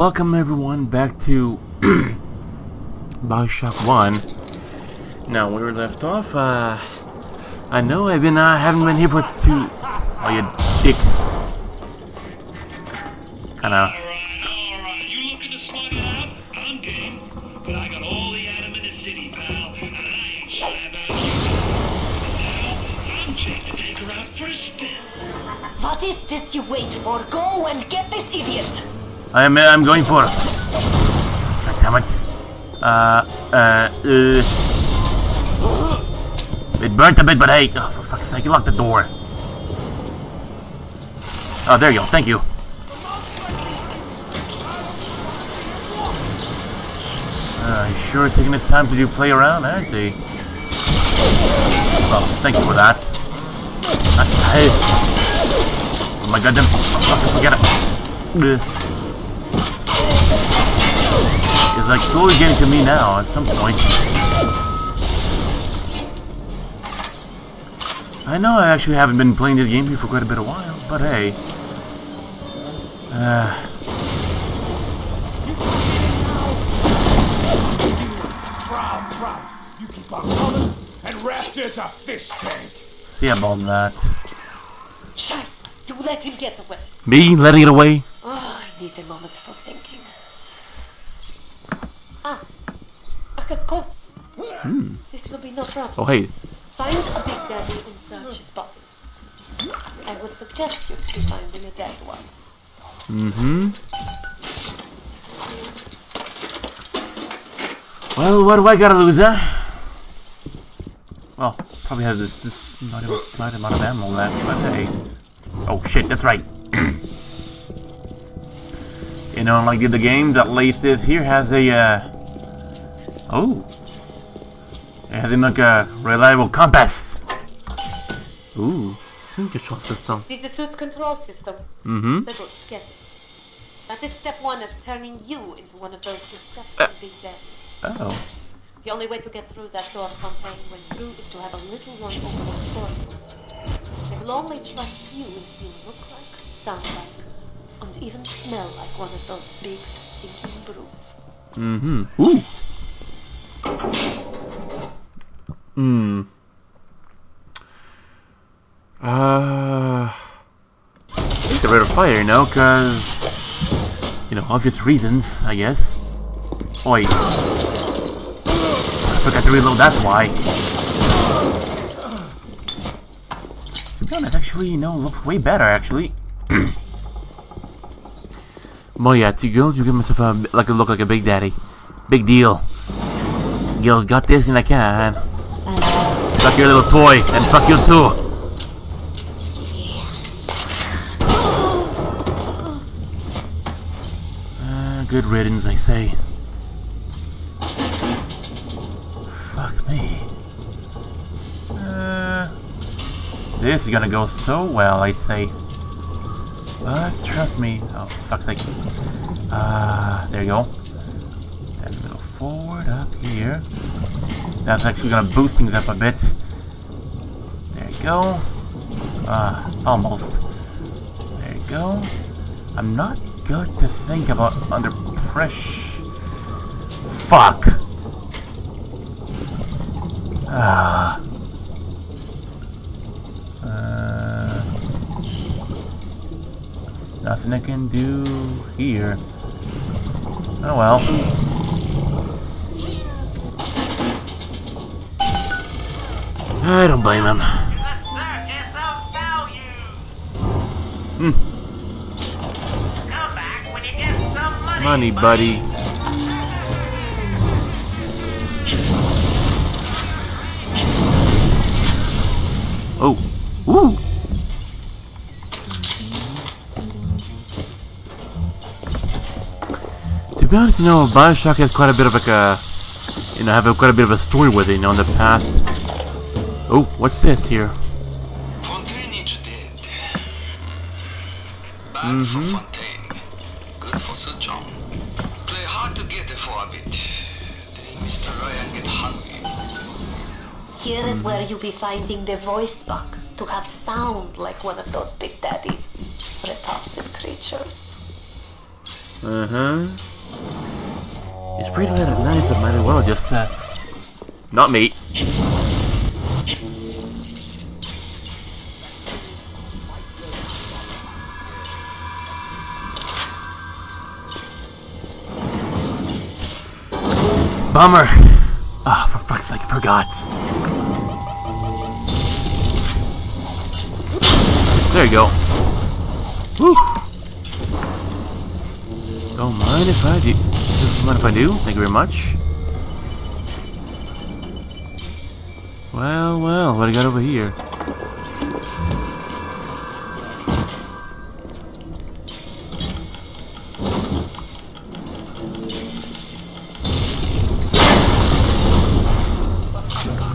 Welcome everyone back to Bioshock 1. Now, we were left off, uh... I know I've been, uh, haven't been here for two... Oh, you dick. I know. Alright, you looking to smut it out? I'm game. But I got all the Adam in the city, pal, and I ain't shy about you. Now, I'm Jake to take her out for a spin. What is this you wait for? Go and get this idiot! I am, I'm going for... God damn it. Uh, uh, uh... It burnt a bit, but hey, oh, for fuck's sake, you lock the door. Oh, there you go, thank you. Uh, sure taking its time to do play around, aren't they? Well, thank you for that. Uh, hey. Oh my god, then forget it. Ugh. Like slowly getting to me now at some point. I know I actually haven't been playing this game here for quite a bit of while, but hey. Uh, Proud, proud. On and rest is a fish tank. see about that. Shine! You let him get away. Me letting it away? Oh, I need a moment for thinking. Ah, I can coast. This will be no problem. Oh hey, Find a big daddy and search his body. I would suggest you to finding a dead one. Mm-hmm. Well, what do I gotta lose, huh? Well, probably have this, this not even slight amount of ammo left, but hey. Oh shit, that's right. you know, like the other games, at least this here has a, uh... Oh. It has a, like a reliable compass. Ooh, control system. See the suit control system. Mm-hmm. That will get. That is step one of turning you into one of those disgusting big daddies. Oh. The only way to get through that door contain when through is to have a little one overlook for you. They will only trust you if you look like, sound like, and even smell like one of those big stinking brutes. Mm-hmm. Ooh. Hmm. Uh. Get rid of fire, you know, cause you know, obvious reasons, I guess. Oi. I forgot to reload. That's why. To be honest, actually, you know, looks way better actually. Well, yeah, to girls, you give myself a like a look like a big daddy, big deal. Guil's got this and I can. Fuck your little toy and fuck you too. Uh, good riddance, I say. Fuck me. Uh, this is gonna go so well, I say. But trust me. Oh, fuck's sake. Ah, there you go. And go forward up here. That's actually gonna boost things up a bit. There you go. Ah, almost. There you go. I'm not good to think about under pressure. Fuck. Ah. Nothing I can do here. Oh well. I don't blame him. Hmm. Money, buddy. Oh. Ooh. Be honest, you know, Bioshock has quite a bit of like a, you know, have a, quite a bit of a story with it, you know, in the past. Oh, what's this here? Fontaine is dead. Bad Mhm. for Fontaine. Good for Suchong. Play hard to get for a bit. Then Mr. Ryan get hungry. Here is where you'll be finding the voice box to have sound like one of those big daddies. Repulsive creatures. Uh-huh. It's pretty little nice, I might as well just, uh... Not me. Bummer. Ah, for fuck's sake, I forgot. There you go. Whew. Mind if I do. Don't mind if I do. Thank you very much. Well, well, what do I got over here?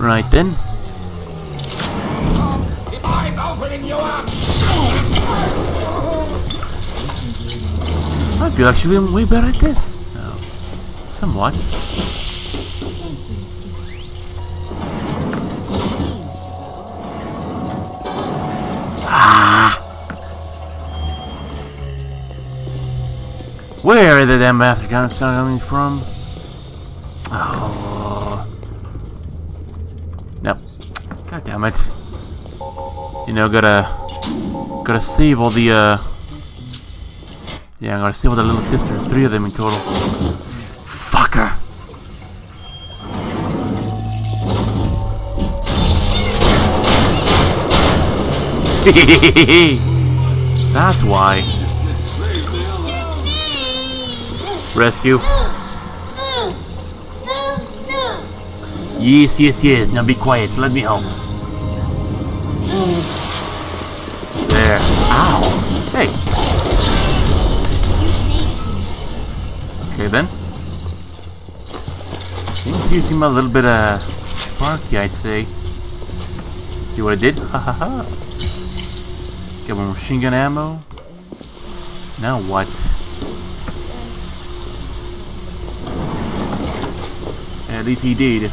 Right then. Feel actually I'm way better at this. now. somewhat. Ah! Where are the damn bastard guns coming from? Oh. No. God damn it. You know, gotta... Gotta save all the, uh... Yeah, I'm gonna save all the little sisters. Three of them in total. Fucker! That's why. Rescue. Yes, yes, yes. Now be quiet. Let me help. Do seem a little bit uh sparky, I'd say. See what I did? Ha ha ha. Get more machine gun ammo. Now what? At least he did.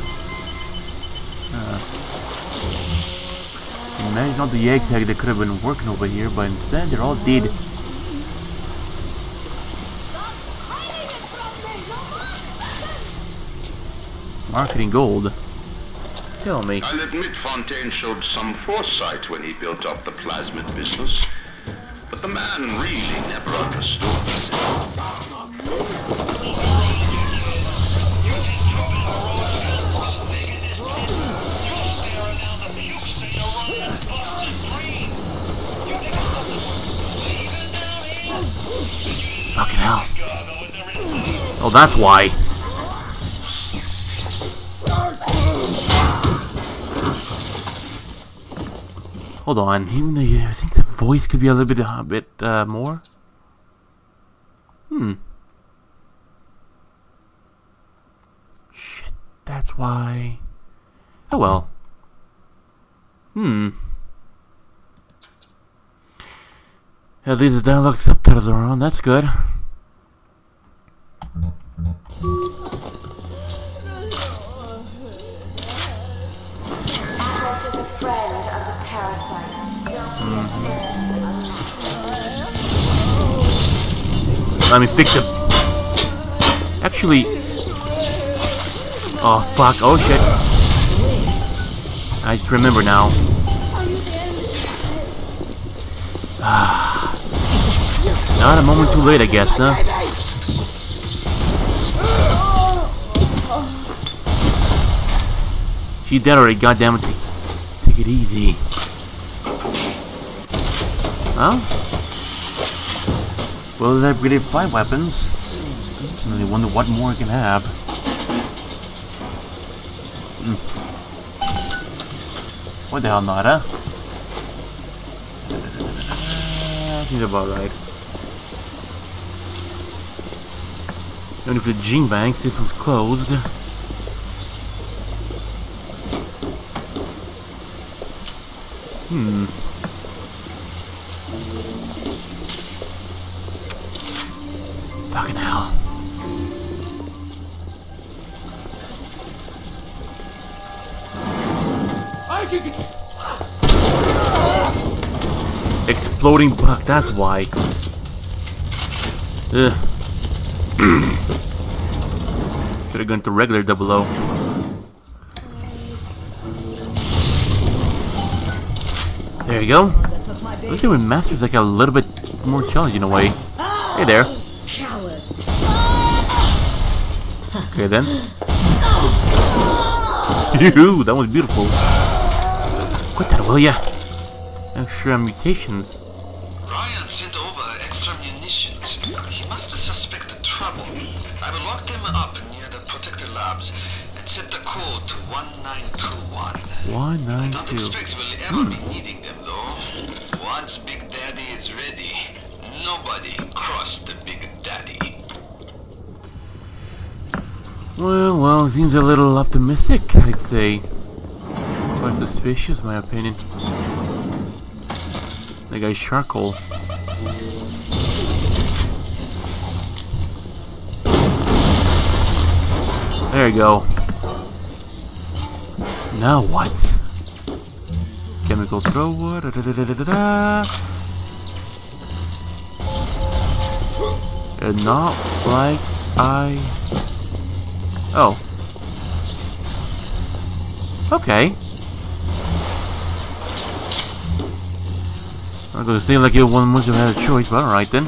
Uh, imagine all the egg tag that could have been working over here, but instead they're all dead. Marketing gold. Tell me. I'll admit Fontaine showed some foresight when he built up the plasmid business. But the man really never understood. Fucking hell. Oh, that's why. Hold on, even though I think the voice could be a little bit, a bit uh, more. Hmm. Shit, that's why. Oh well. Hmm. At least the dialogue subtitles are on, that's good. Let me fix it. Actually. Oh fuck, oh shit. I just remember now. Not a moment too late, I guess, huh? She's dead already, goddammit. Take it easy. Huh? Well, they have upgraded five weapons. I really wonder what more I can have. Hmm. What the hell, Nada? Seems about right. Only for the gene bank, this was closed. Hmm. Exploding buck, that's why. Ugh. Should have gone to regular double O. There you go. Like with Master's like a little bit more challenging in a way. Hey there. Okay then. Ew, that was beautiful. Quit that, will ya? Extra mutations. Code to 1921. One nine Don't expect we'll ever be needing them though. Once Big Daddy is ready, nobody cross the Big Daddy. Well, well, seems a little optimistic, I'd say. Quite suspicious, in my opinion. That guy's charcoal. There you go. Now what? Chemical thrower. Da, da, da. And not like I Oh. Okay. I'm gonna seem like you one must have had a choice, but alright then.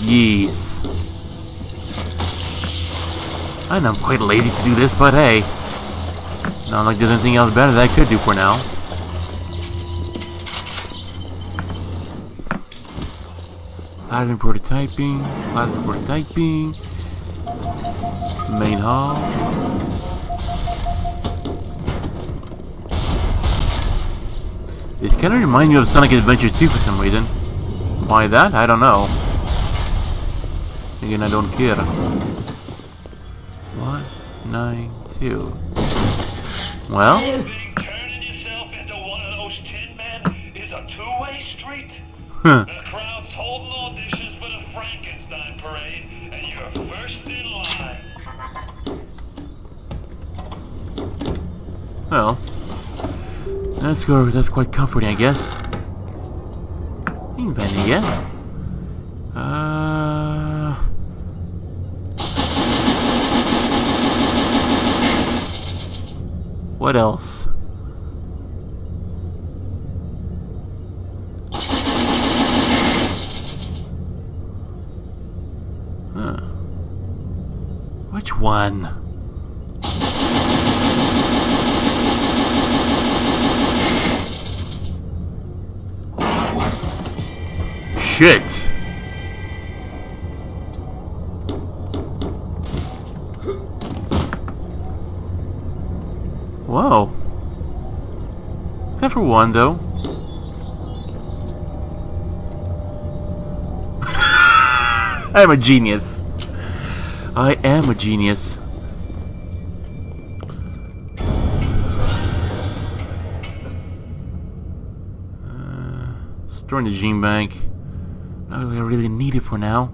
Yes. I know I'm quite lazy to do this, but hey. Not like there's anything else better that I could do for now. Plasma prototyping, plasma prototyping, main hall. It kind of reminds me of Sonic Adventure 2 for some reason. Why that? I don't know. Again, I don't care. One, nine, two. Well, Think turning yourself into one of those tin men is a two-way street? huh. The crowd's holding auditions for the Frankenstein parade, and you're first in line. Well, that's go. That's quite comforting, I guess. Even I guess. Uh. What else? Huh. Which one? Shit! For one, though. I'm a genius. I am a genius. Uh, storing the gene bank. Not really, I really need it for now.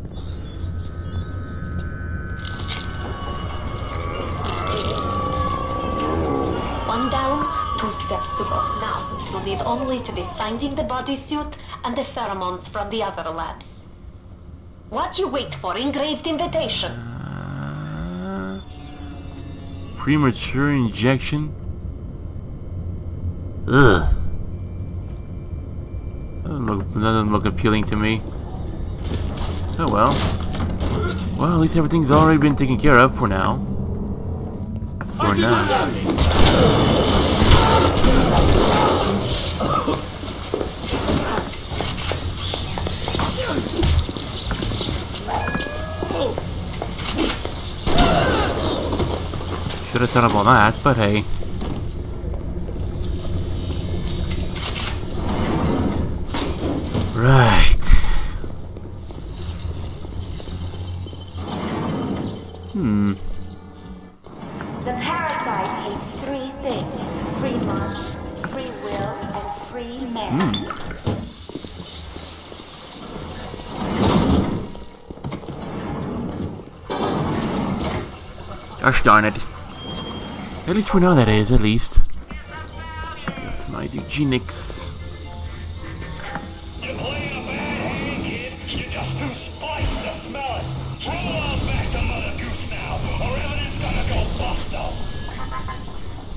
Only be finding the bodysuit and the pheromones from the other labs. What you wait for? Engraved invitation. Uh, premature injection. Ugh. That doesn't look, that doesn't look appealing to me. Oh well. Well, at least everything's already been taken care of for now. For now. Should have thought about that, but hey. least for now that is, at least. Optimize eugenics.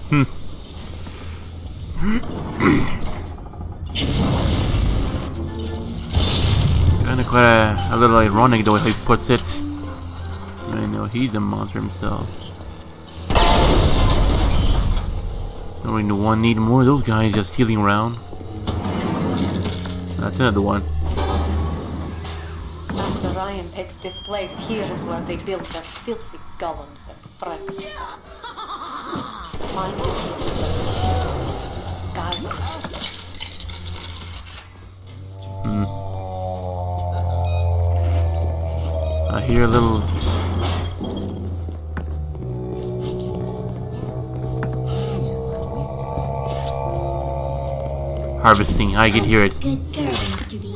Hmm. Kinda quite a, a little ironic the way he puts it. I know he's a monster himself. Don't really one need more of those guys just healing around. That's another one. Master Ryan this place here is where they build their filthy golems and friends. Guys, hmm. I hear a little... Harvesting, I can hear it. Good girl, Mr. B.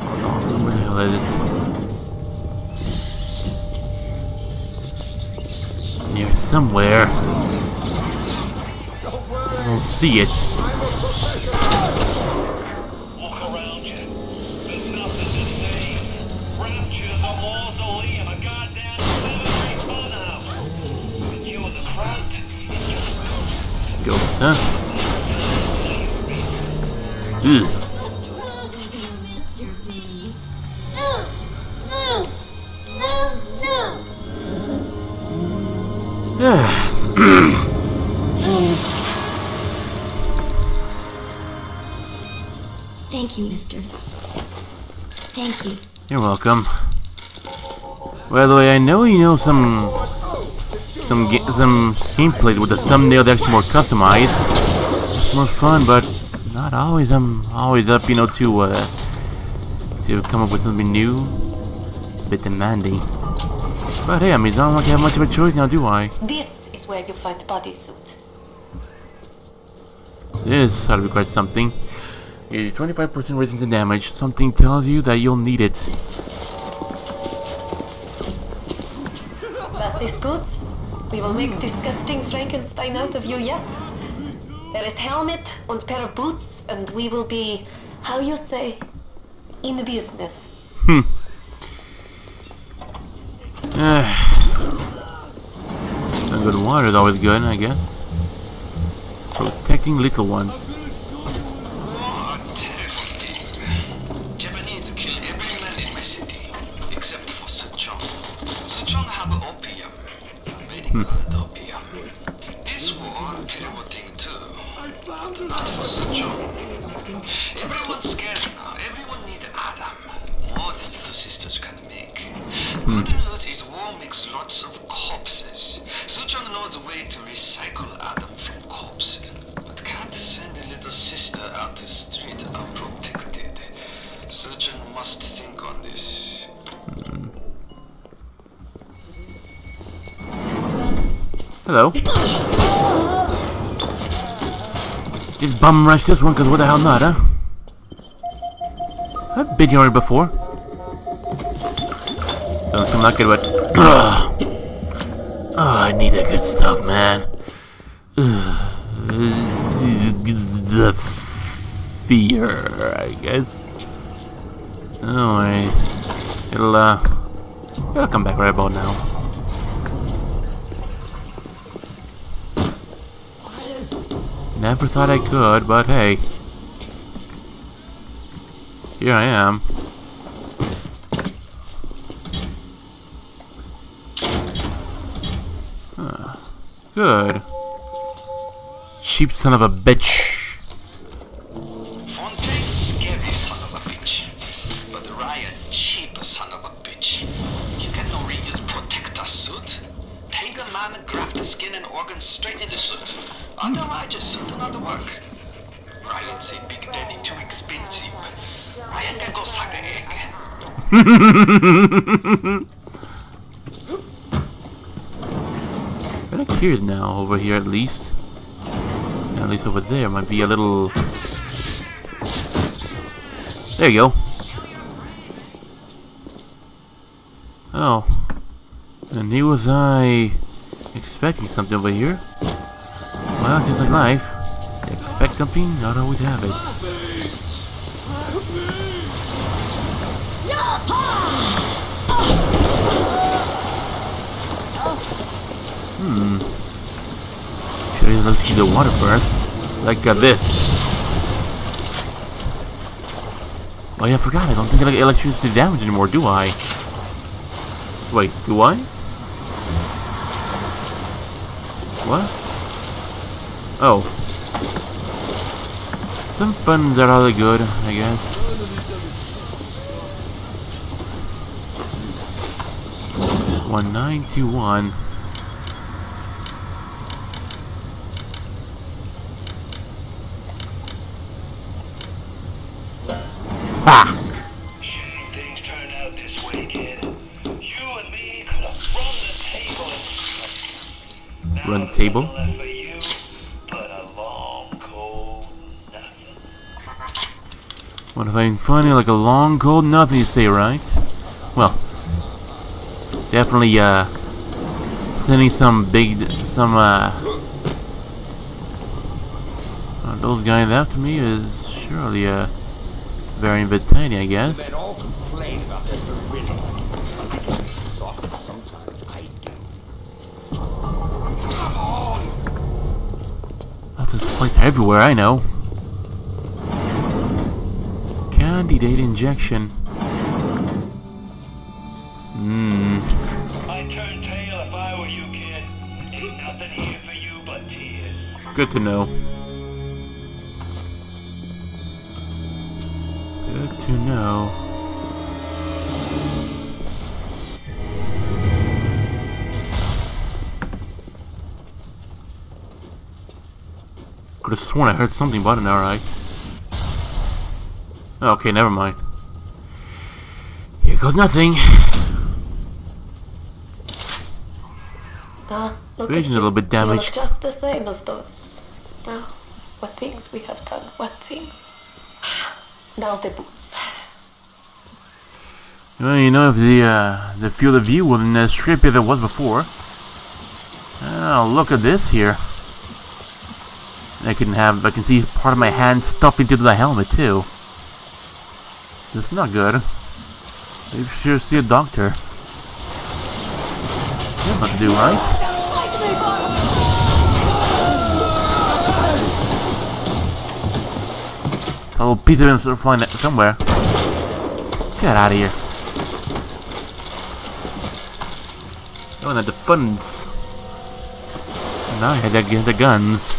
Hold on, where the hell is it? Near somewhere. I don't see it. Welcome. By the way, I know you know some some some gameplay with a thumbnail that's more customized. It's more fun, but not always. I'm always up, you know, to uh, to come up with something new. A bit demanding. But hey, I mean, I don't like to have much of a choice now, do I? this is where you find the bodysuit. This ought to be quite something. It is 25% resistance to damage. Something tells you that you'll need it. That is good. We will make disgusting Frankenstein out of you yet. There is helmet and pair of boots, and we will be, how you say, in business. Hmm. Ah. Some good water is always good, I guess. Protecting little ones. Rush this one, cause what the hell not, huh? I've been here before. Don't seem like it, but... Oh, I need the good stuff, man. The fear, I guess. Oh. It'll, uh... It'll come back right about now. Never thought I could, but hey. Here I am. Huh. Good. Cheap son of a bitch. Kinda curious now over here at least. At least over there might be a little... There you go. Oh. And here was I expecting something over here. Well, just like life. Expect something, not always have it. Let's do the water first. Like uh, this. Oh yeah, I forgot. I don't think I like electricity damage anymore, do I? Wait, do I? What? Oh. Some funds are really good, I guess. One nine two one. Ah! Shame things turned out this way, kid. You and me could have run the table. Now Run the there's table? nothing left for you but a long, cold nothing. What if I'm funny like a long cold nothing you say, right? Well, definitely, uh, sending some big, some, uh, uh, those guys after me is surely, uh, very inviting, I guess. Men all complain about their virility. So often, sometimes I do. Come on! Lots of places everywhere, I know. Candidate injection. Mmm. I'd turn tail if I were you, kid. Ain't nothing here for you but tears. Good to know. To. Could have sworn I heard something about it, alright. Okay, never mind. Here goes nothing. Ah, look Vision's a little bit damaged. Just the same as those. Ah, what things we have done. What things. Now the. Well, you know, if the uh, the field of view wasn't as strippy as it was before. Oh, look at this here. I can have, I can see part of my hand stuffed into the helmet too. This is not good. Maybe should see a doctor. That's not to do, right? A little piece of him flying somewhere. Get out of here. Oh, and the funds. Now I had to get the guns.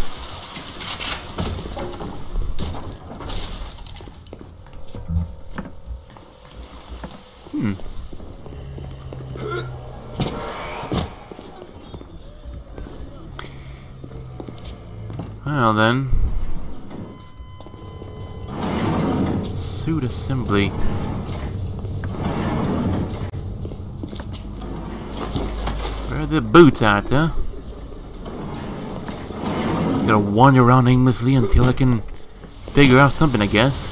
Hmm. Well then. Suit assembly. Where are the boots at, huh? Gonna wander around aimlessly until I can figure out something, I guess.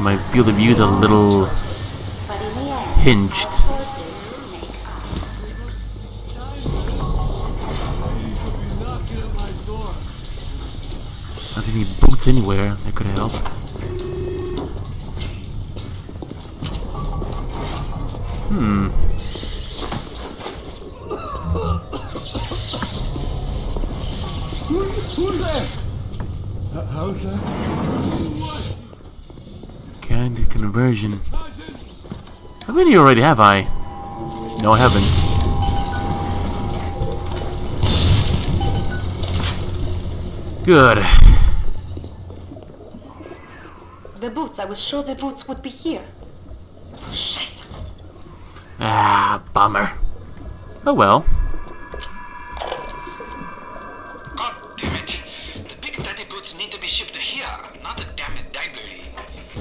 My field of view is a little hinged. I don't need boots anywhere that could help. Hmm. Who's there? how's that? Candid conversion. How many already have I? No, I haven't. Good. The boots. I was sure the boots would be here. Ah, bummer. Oh well. God damn it. The big daddy boots need to be shipped here, not the damn it library.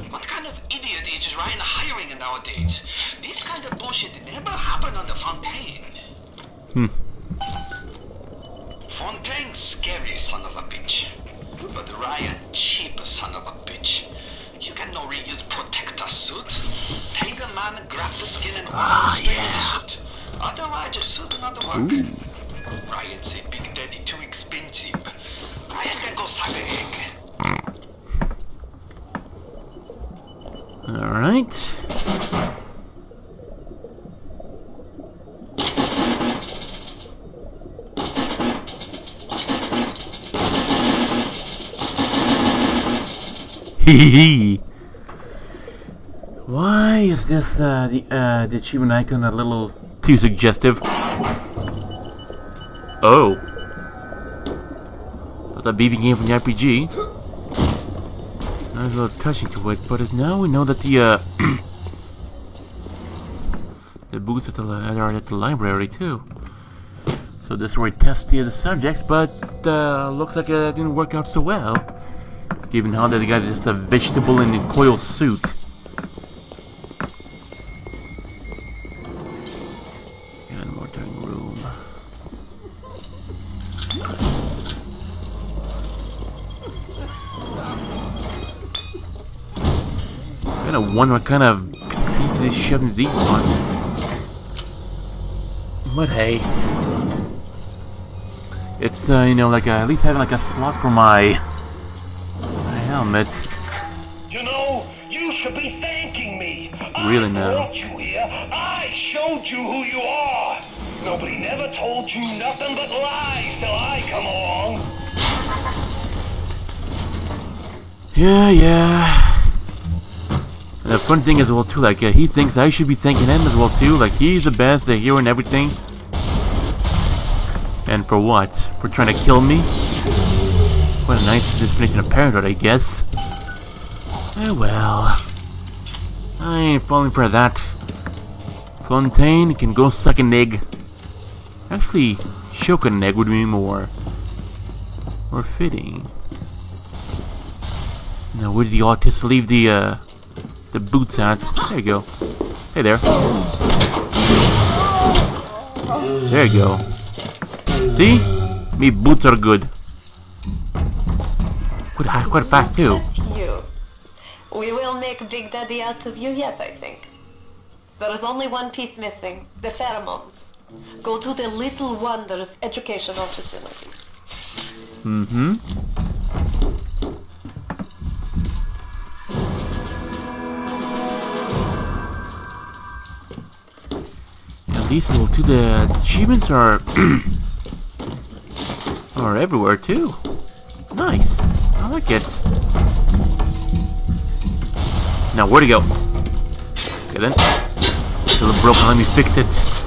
What kind of idiot is Ryan hiring nowadays? This kind of bullshit never happened on the Fontaine. Hmm. I just sold another one. Ooh. Ryan said Big Daddy too expensive. I had go go egg. Alright. Why is this uh, the uh, the achievement icon a little too suggestive? Oh, that's a BB game from the RPG. There's a little touching to it, but now we know that the uh, the boots at the are at the library too. So this is where we test the other subjects, but uh, looks like it didn't work out so well. Given how the guy's just a vegetable in a coil suit. Wonder what kind of pieces they shoved into these ones. But hey. It's, uh, you know, like, uh, at least having like a slot for my, my helmet. You know, you should be thanking me. Really I now. brought you here. I showed you who you are. Nobody never told you nothing but lies till I come along. Yeah, yeah. The fun thing as well too, like uh, he thinks I should be thanking him as well too. Like he's the best, the hero and everything. And for what? For trying to kill me? What a nice definition of parenthood, I guess. Eh, well. I ain't falling for that. Fontaine can go suck an egg. Actually, choke an egg would be more... more fitting. Now, where did the autist leave the, uh, the boots at? There you go. Hey there. There you go. See? Me boots are good. Quite, quite fast too. You. We will make Big Daddy out of you yet, I think. There is only one piece missing. The pheromones. Go to the Little Wonders Educational Facility. Mm-hmm. These little two, the achievements are are everywhere too. Nice. I like it. Now where to go? Okay then. Little broken. Let me fix it.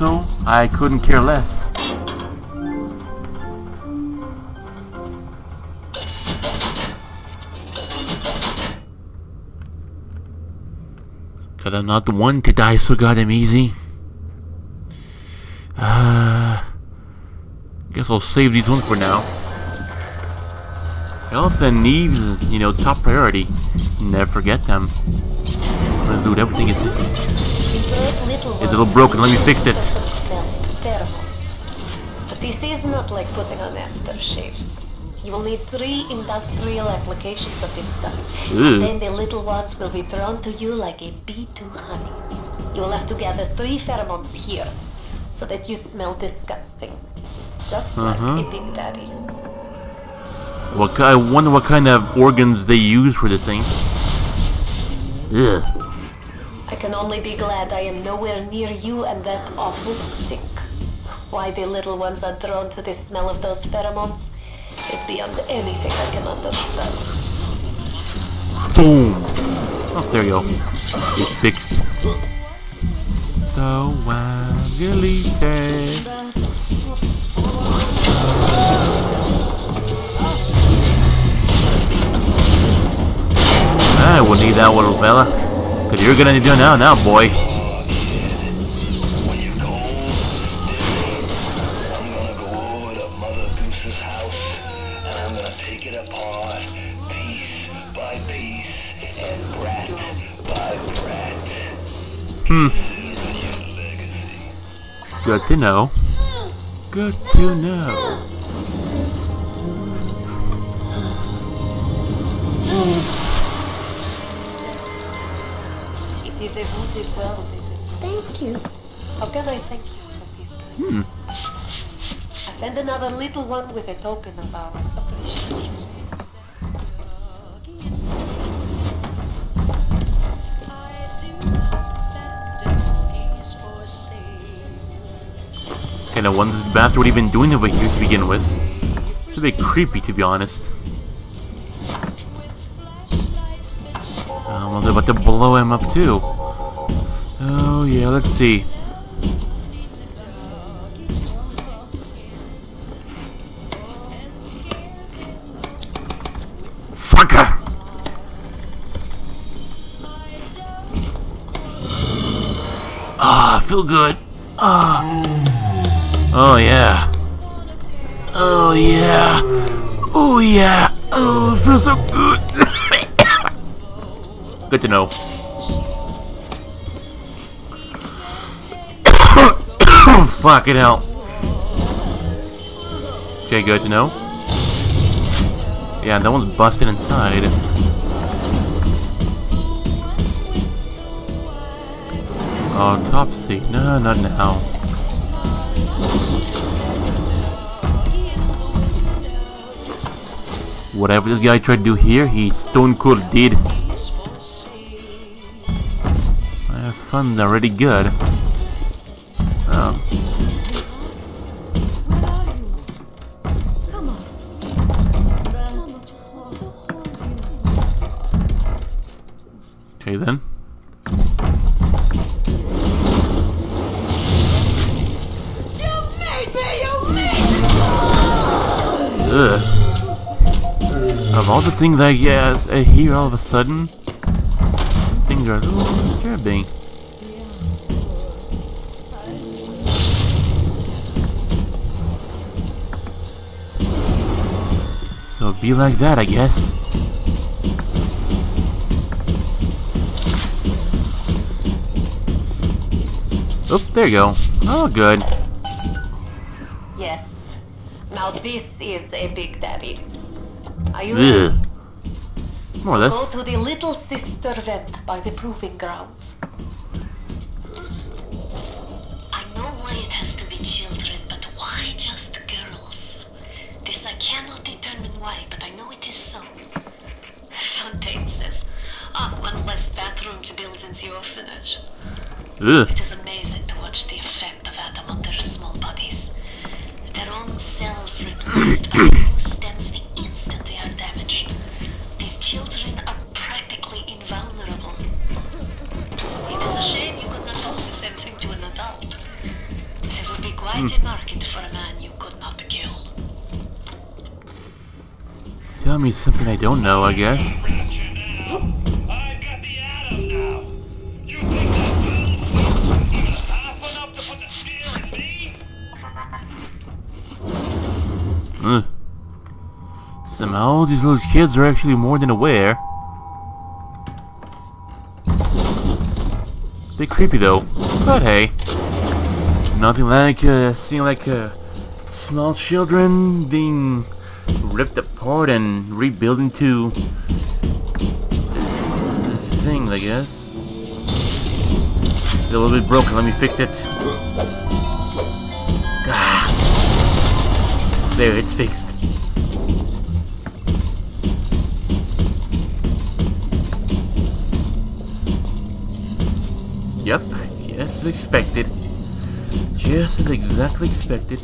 Also, I couldn't care less. Cause I'm not the one to die so goddamn easy. Uh, guess I'll save these ones for now. Health and needs, you know, top priority. Never forget them. I'm gonna loot everything. Is it's a little broken. Let me fix it. Pheromones. But this is not like putting on aftershave. You will need three industrial applications of this stuff. Ew. Then the little ones will be drawn to you like a bee to honey. You will have to gather three pheromones here, so that you smell disgusting. Just Uh-huh. like a big daddy. What I wonder what kind of organs they use for this thing. Ugh. I can only be glad I am nowhere near you and that awful stink. Why the little ones are drawn to the smell of those pheromones is beyond anything I can understand. Boom. Oh, there you go. It's fixed. So Angelite. I will need that little fella. Cause you're gonna do it now, now, boy. Hmm. Good to know. Good to know. It is a wounded well, Thank you. How can I thank you for this? Hmm. I send another little one with a token of our appreciation. Kinda wonder this bastard even doing over here to begin with. It's a bit creepy to be honest. Um, I was about to blow him up too. Oh yeah, let's see. Fucker! Ah, feel good. Ah. Oh yeah. Oh yeah. Oh yeah. Oh, it feels so good. good to know. Fucking hell. Okay, good to know. Yeah, that one's busted inside. Oh, top seat. No, not now. Whatever this guy tried to do here, he stone cold did. I found already good. Of all the things I guess I hear all of a sudden, things are a little disturbing. So be like that, I guess. Oh, there you go. Oh, good. Yes. Now this is a big daddy. Are you Ugh. More or Go to the little sister vent by the proving grounds. I know why it has to be children, but why just girls? This I cannot determine why, but I know it is so. Fontaine says, ah, one less bathroom to build in the orphanage. Ugh. It is amazing to watch the effect of Adam on their small bodies. Their own cells replaced by I don't know, I guess. Somehow these little kids are actually more than aware. Bit creepy though, but hey. Nothing like uh, seeing like uh, small children being ripped apart and rebuilt into this thing, I guess. It's a little bit broken, let me fix it. Ah. There, it's fixed. Yep, yes, expected. Just as exactly expected.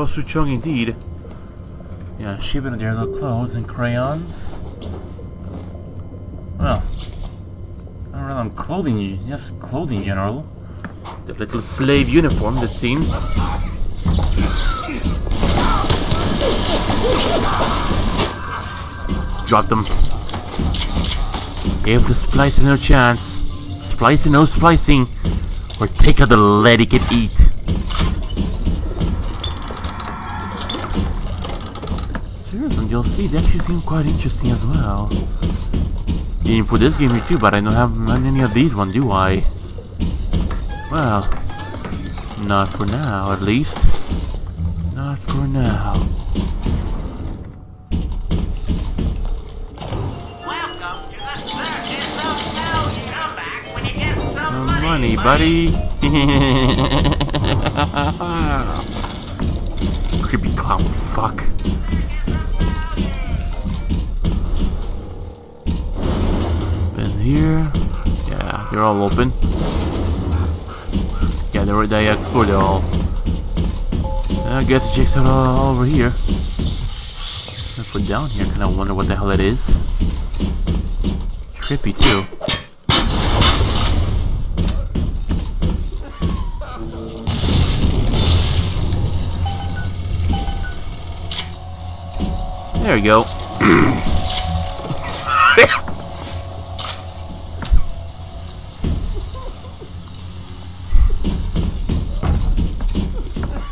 Papa Suchong indeed? Yeah, shipping their little clothes and crayons. Well, really on clothing, yes, clothing in general. The little slave uniform, this seems. Drop them. Give the splicing no chance. Splicing, no splicing. Or take out the it get eat. Seriously, you'll see, they actually seem quite interesting as well. Even for this game here too, but I don't have any of these one, do I? Well, not for now, at least. Not for now. Welcome to the Circus of No Comeback when you get some No money, buddy. Creepy clown fuck. Here. Yeah, they're all open. Yeah, they're they explored it all. I guess it checks out all over here. If we're down here, kinda wonder what the hell it is. Trippy too. There we go.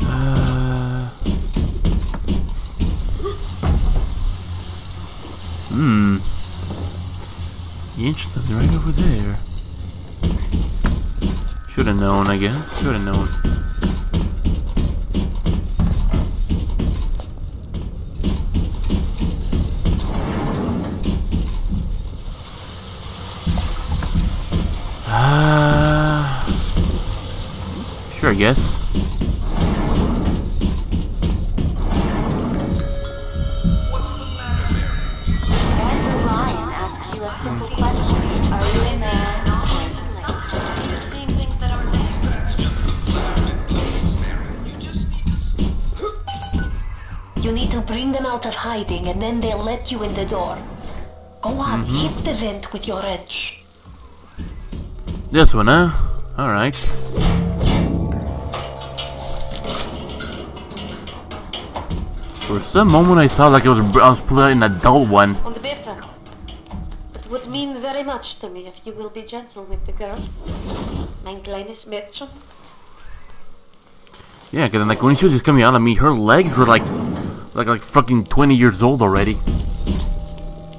Uh, Hmm. The entrance is right over there. Should I. Should have known. Hiding and then they'll let you in the door. Go on, mm-hmm. hit the vent with your edge. This one, huh? Alright. For some moment I saw like it was I was playing an adult one. On the better. It would mean very much to me if you will be gentle with the girl. Mein kleines Mädchen. Yeah, cause like when she was just coming out of me, her legs were like, like like fucking 20 years old already.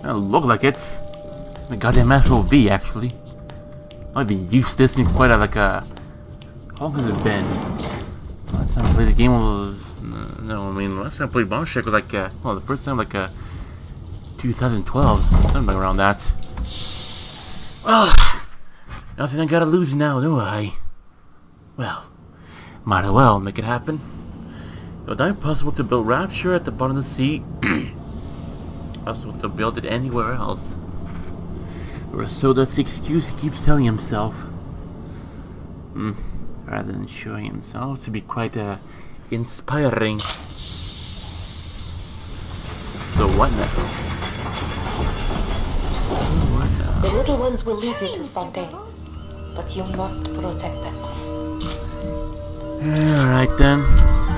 That look like it. The goddamn actual V actually. I've been used to this in quite a like a. How long has it been? Last time I played the game was no, I mean last time I played Bioshock was like uh, well the first time like uh 2012, something around that. Ugh, nothing I gotta lose now, do I? Well. Might as well make it happen. It was not impossible to build Rapture at the bottom of the sea. also to build it anywhere else. Or so that's the excuse he keeps telling himself. Hmm. Rather than showing himself to be quite uh, inspiring. So what now? What now? The little ones will lead you to something, but you must protect them. Alright then.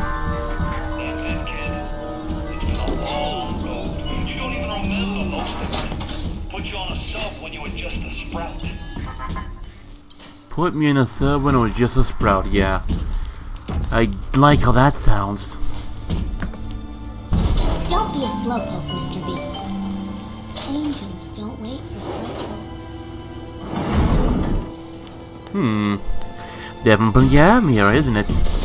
You on a sub when you were just a sprout. Put me in a sub when it was just a sprout, yeah. I like how that sounds. Don't be a slowpoke, Mr. B. Angels don't wait for slowpokes. Hmm. Definitely yeah, here, isn't it?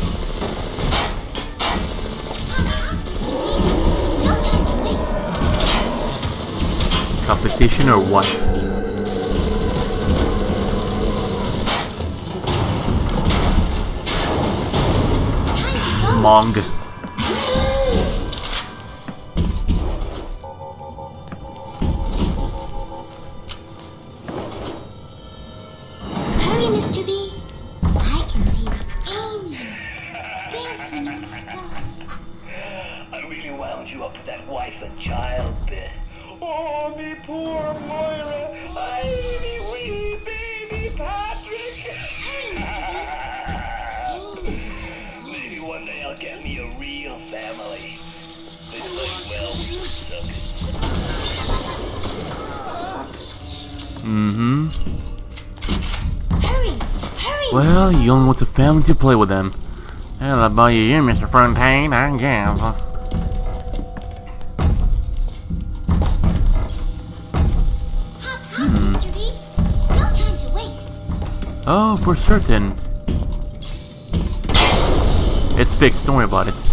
Competition or what? Mong. To play with them. I'll buy you here, Mr. Fontaine, I guess. Hop, hop, Mr. B. No time to. Oh, for certain. It's fixed, don't worry about it.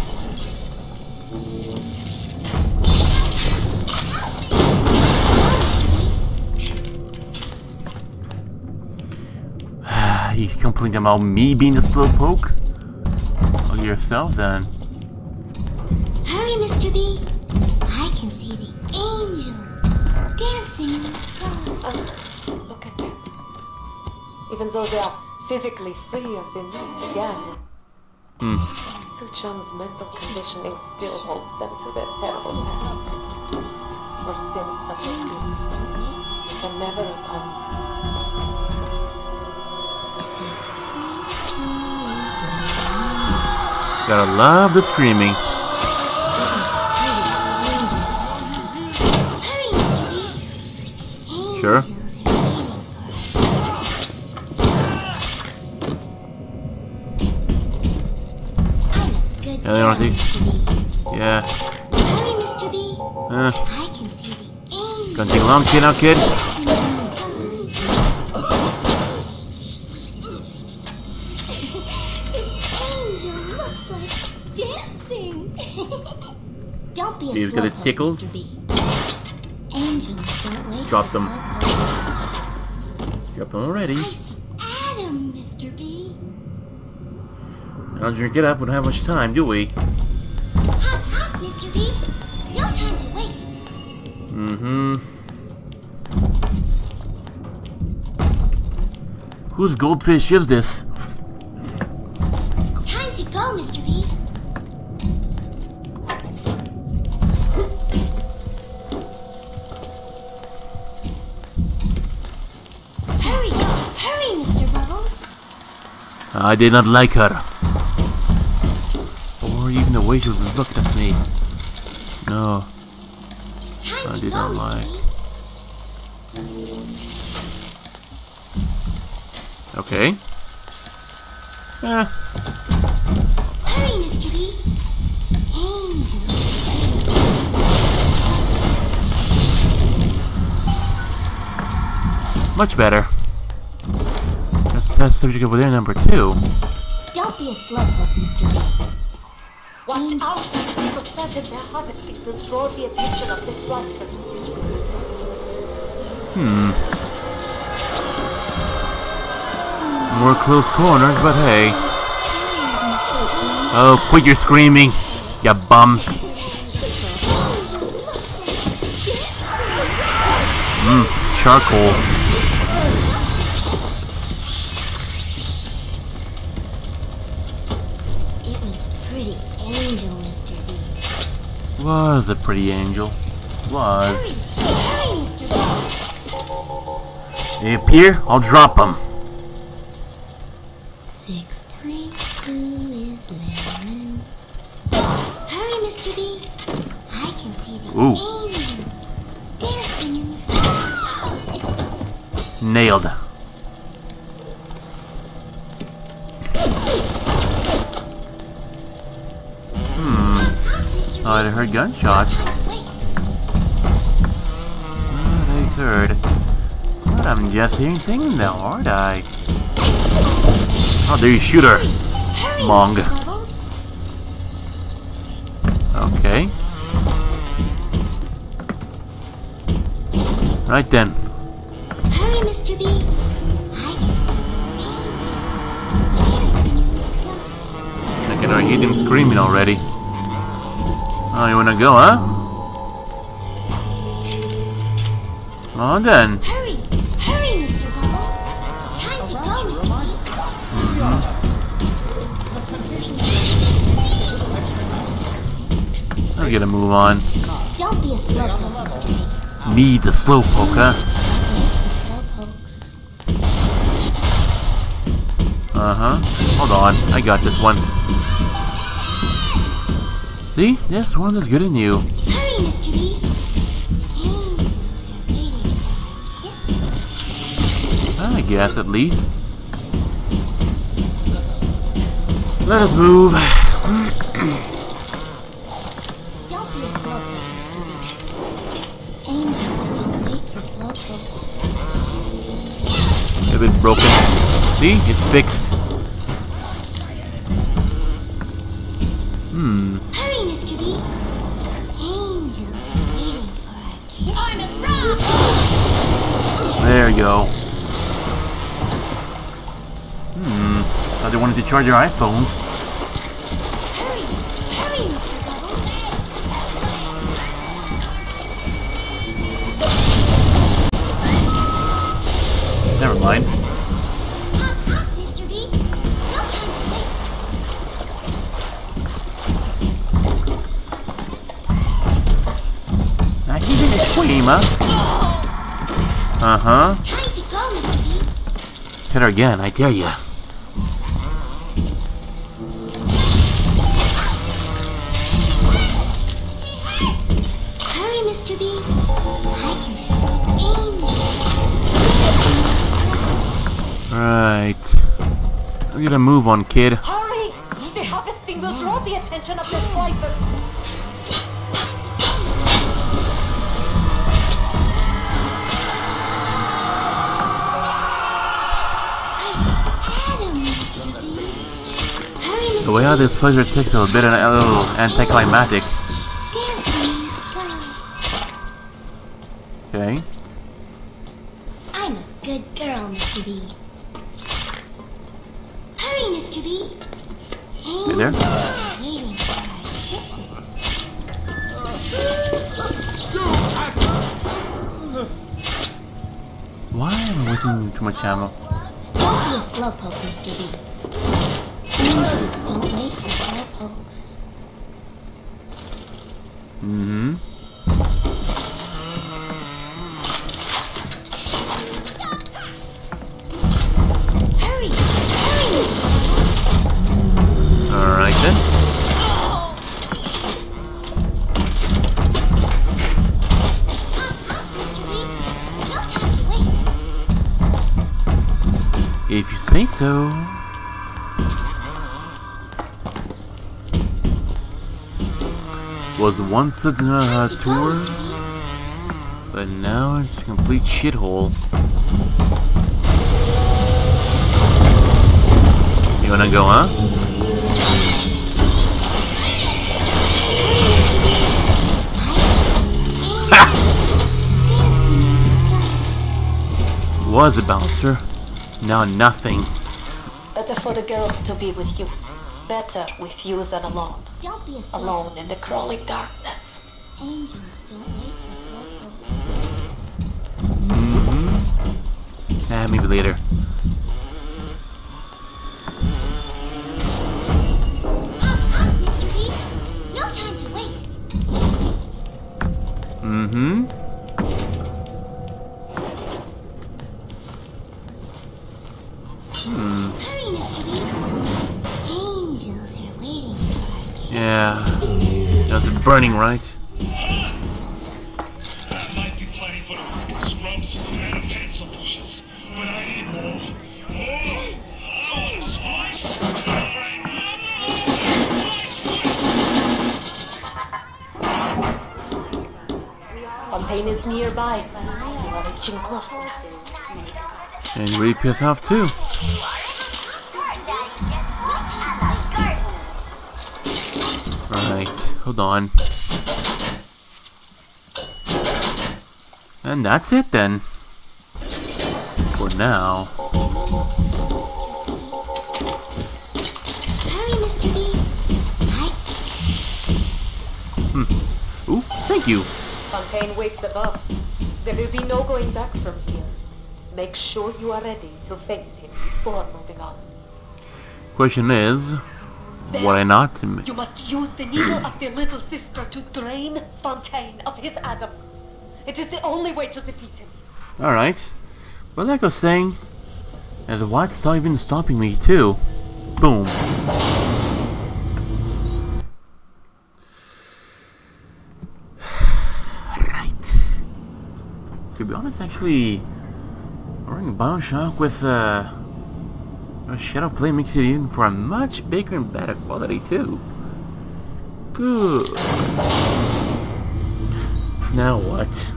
You complaining about me being the slowpoke? Well, yourself then. Hurry, Mr. B. I can see the angels dancing in the sky. Uh, look at them. Even though they are physically free of the need again, Hmm. Suchong's mental conditioning still holds them to their terrible past. For sins such as these can never atone. Gotta love the screaming. Hurry, Mr. B. Sure. Are waiting for us. I'm a good Yeah, they think- Yeah. Hurry, Mr. B. Uh, I can see the gonna take a long kid now, kid? Tickles. Mr. B. Angels don't wait Drop them. Yep, I'm already. Adam, Mr. B. I'll drink it up. We don't have much time, do we? Hop, hop, Mr. B. No time to waste. Mm-hmm. Whose goldfish is this? I did not like her. Or even the way she looked at me. No. I did not like. Okay. Eh, Hurry, Mr. B. Angels. much better. That's that subject over there, number two. Don't be a slowpoke, Mr. B. Watch out! For certain their habit to draw the attention of this monster. Hmm. More close corners, but hey. Oh, quit your screaming, you bums. Mmm, charcoal. Was a pretty angel. Was. Hurry, hurry, Mr. B. They appear, I'll drop them. Six times two is lemon. Hurry, Mr. B. I can see the Ooh. angel dancing in the sky. Nailed. Hmm. Oh, I heard gunshots. Wait, What I heard. But I'm just hearing things now, aren't I? How dare you shoot her? Mong. Okay. Right then. Hurry, Mr. B. I can see the angel screaming in Oh, you wanna go, huh? Come on then. Hurry, hurry, Mr. Bubbles. Time to go, Mr. B. I'll get a move on. Don't be a slowpoke, Mr. Me, the slowpoke, huh? Wait for slowpokes. Uh-huh. Hold on. I got this one. See? This one is good in you. Hurry, Mr. B. Angels are waiting for a kiss. I guess, at least. Let us move. Don't be a slowpoke, Mr. Angels don't wait for slowpokes. It's broken. See? It's fixed. Charge your iPhones. Never mind. Now he's a scream, huh? Uh-huh. Hit her again, I dare ya. Move on, kid. Hurry! The harvesting will draw the attention of the splicers. Adam, Mr. B. Hurry, Mr. The way how this pleasure takes a bit a little anticlimactic. Mm-hmm. Once a uh, Time to tour, but now it's a complete shithole. You wanna go, huh? Dancing in the sky. Was a bouncer. Now nothing. Better for the girls to be with you. Better with you than alone. Don't be. Alone in the crawling darkness. Angels don't wait for slowpokes. Mm-hmm. Ah, maybe later. Hop, hop, Mr. B. No time to waste. Mm-hmm. Hurry, Mr. B. Angels are waiting for our. Yeah. That's burning, right? And you really piss off too. Right, hold on. And that's it then. For now. Hurry, Mr. B. I hmm. Ooh, thank you. Fontaine waits above. There will be no going back from here. Make sure you are ready to face him before moving on. Question is, I not? You must use the needle of the little sister to drain Fontaine of his Adam. It is the only way to defeat him. Alright. Well, like I was saying, and the White's not even stopping me too. Boom. right. To be honest, actually, running Bioshock with uh, Well, ShadowPlay makes it even for a much bigger and better quality too. Good. Now what?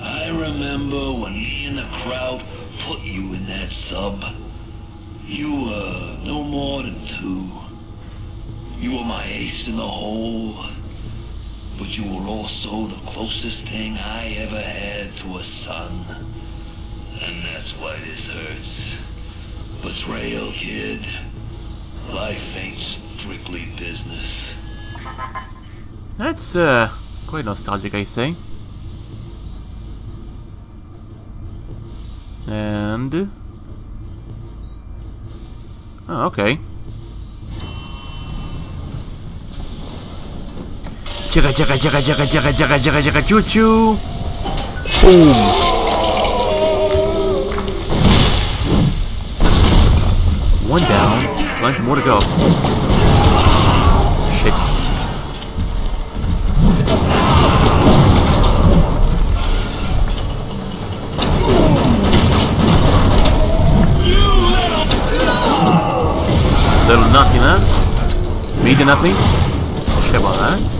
I remember when me and the crowd put you in that sub. You were no more than two. You were my ace in the hole. But you were also the closest thing I ever had to a son. And that's why this hurts. Betrayal, kid. Life ain't strictly business. That's uh quite nostalgic I say. And Oh, okay. Chugga chugga chugga chugga chugga chugga chugga chugga choo choo. Boom. One down. Plenty more to go. Shit. Little nothing, huh? Media nothing? Shit about that.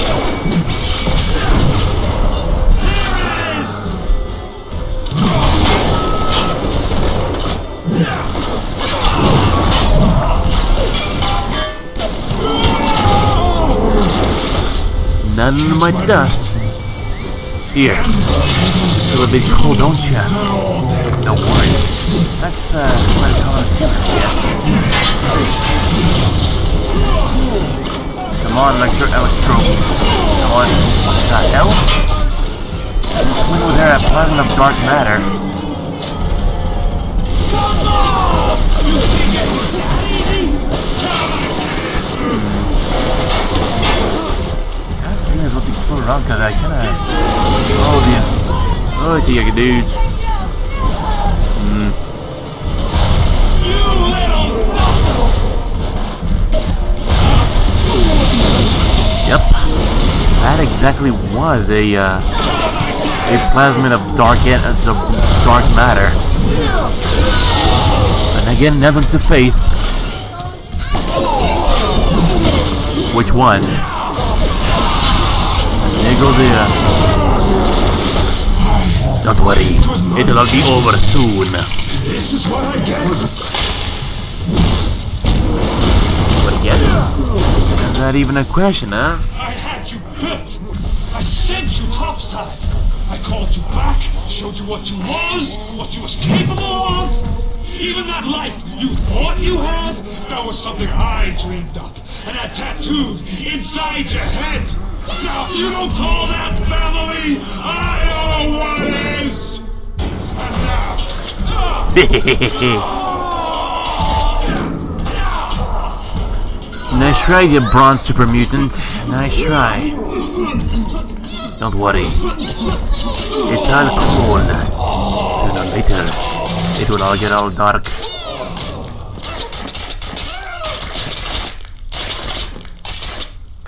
None of my, dust. Here. Feel a bit cold, don't ya? No worries. That's, uh, what I call a. Come on, Electro Electro. Come on. What the hell? We know they're a planet of dark matter. Let's around because I kinda... Oh dear. Oh dear, dudes. Hmm. Yep. That exactly was a, uh, a plasmid of dark, uh, dark matter. And again, nothing to face. Which one? Don't worry, it'll all be over soon. This is what I get. Is that even a question, huh? I had you built. I sent you topside. I called you back, showed you what you was, what you was capable of. Even that life you thought you had, that was something I dreamed up and I tattooed inside your head. Now, if you don't call that family, I know what is. And now, nice try, you bronze super mutant. Nice try. Don't worry. It's all cold. Sooner or later, it will all get all dark.